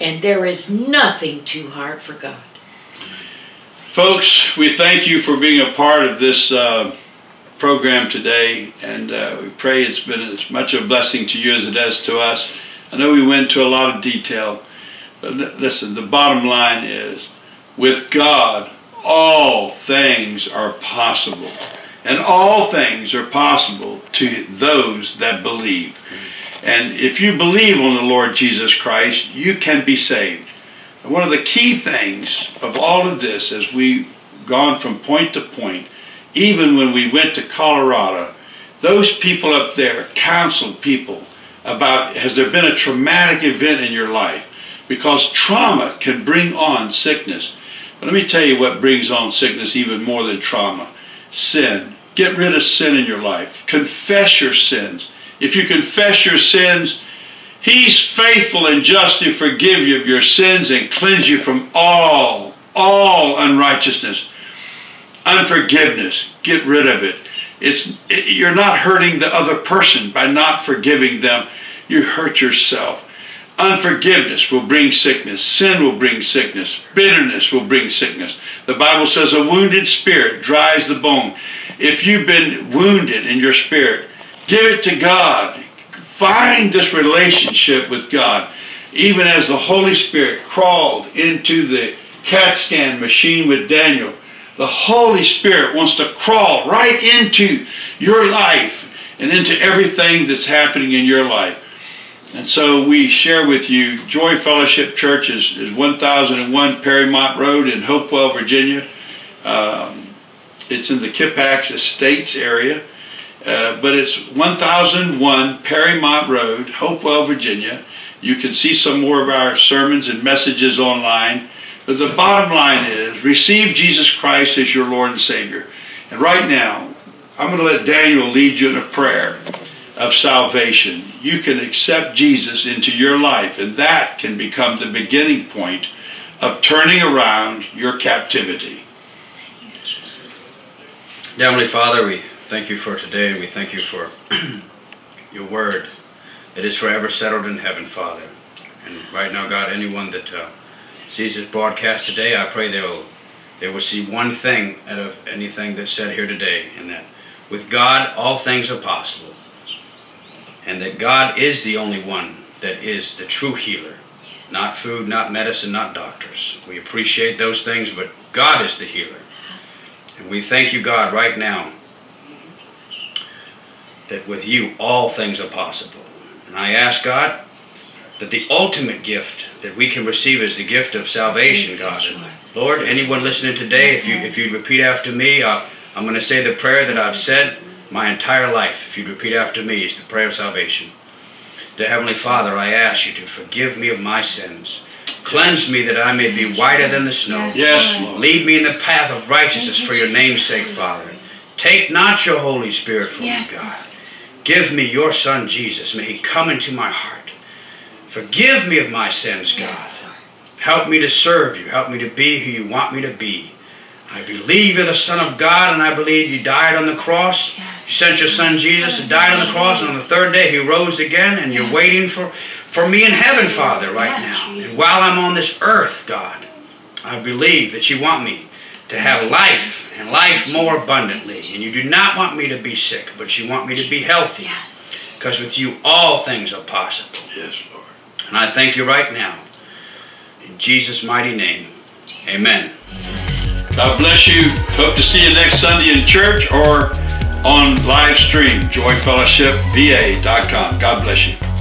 and there is nothing too hard for God. Folks, we thank you for being a part of this uh, program today, and uh, we pray it's been as much a blessing to you as it has to us. I know we went into a lot of detail, but listen, the bottom line is with God, all things are possible. And all things are possible to those that believe. And if you believe on the Lord Jesus Christ, you can be saved. One of the key things of all of this as we've gone from point to point, even when we went to Colorado, those people up there counseled people about has there been a traumatic event in your life? Because trauma can bring on sickness. But let me tell you what brings on sickness even more than trauma sin. Get rid of sin in your life. Confess your sins. If you confess your sins, He's faithful and just to forgive you of your sins and cleanse you from all, all unrighteousness. Unforgiveness, get rid of it. It's, it, you're not hurting the other person by not forgiving them. You hurt yourself. Unforgiveness will bring sickness. Sin will bring sickness. Bitterness will bring sickness. The Bible says a wounded spirit dries the bone. If you've been wounded in your spirit, give it to God. Find this relationship with God. Even as the Holy Spirit crawled into the CAT scan machine with Daniel, the Holy Spirit wants to crawl right into your life and into everything that's happening in your life. And so we share with you, Joy Fellowship Church is, is 1001 Perrymont Road in Hopewell, Virginia. Um, it's in the Kippax Estates area, uh, but it's 1001 Perrymont Road, Hopewell, Virginia. You can see some more of our sermons and messages online. But the bottom line is, receive Jesus Christ as your Lord and Savior. And right now, I'm going to let Daniel lead you in a prayer of salvation. You can accept Jesus into your life, and that can become the beginning point of turning around your captivity. Heavenly Father, we thank you for today, and we thank you for your word. It is forever settled in heaven, Father. And right now, God, anyone that uh, sees this broadcast today, I pray they will they will see one thing out of anything that's said here today, and that with God all things are possible, and that God is the only one that is the true healer, not food, not medicine, not doctors. We appreciate those things, but God is the healer. And we thank you, God, right now, that with you all things are possible. And I ask, God, that the ultimate gift that we can receive is the gift of salvation, God. And Lord, anyone listening today, if you if you repeat after me, uh, I'm going to say the prayer that I've said my entire life. If you'd repeat after me, is the prayer of salvation. The Heavenly Father, I ask you to forgive me of my sins. Cleanse me that I may be whiter than the snow. Yes, Lord. Lead me in the path of righteousness for your name's sake, Father. Take not your Holy Spirit from Yes, me, God. Give me your Son, Jesus. May he come into my heart. Forgive me of my sins, God. Yes, Help me to serve you. Help me to be who you want me to be. I believe you're the Son of God, and I believe you died on the cross. Yes. You sent your Son Jesus to die on the cross, and on the third day he rose again, and you're waiting for, for me in heaven, Father, right now. And while I'm on this earth, God, I believe that you want me to have life and life more abundantly. And you do not want me to be sick, but you want me to be healthy. Yes. Because with you all things are possible. Yes, Lord. And I thank you right now. In Jesus' mighty name. Amen. God bless you. Hope to see you next Sunday in church or on live stream, joyfellowshipva.com. God bless you.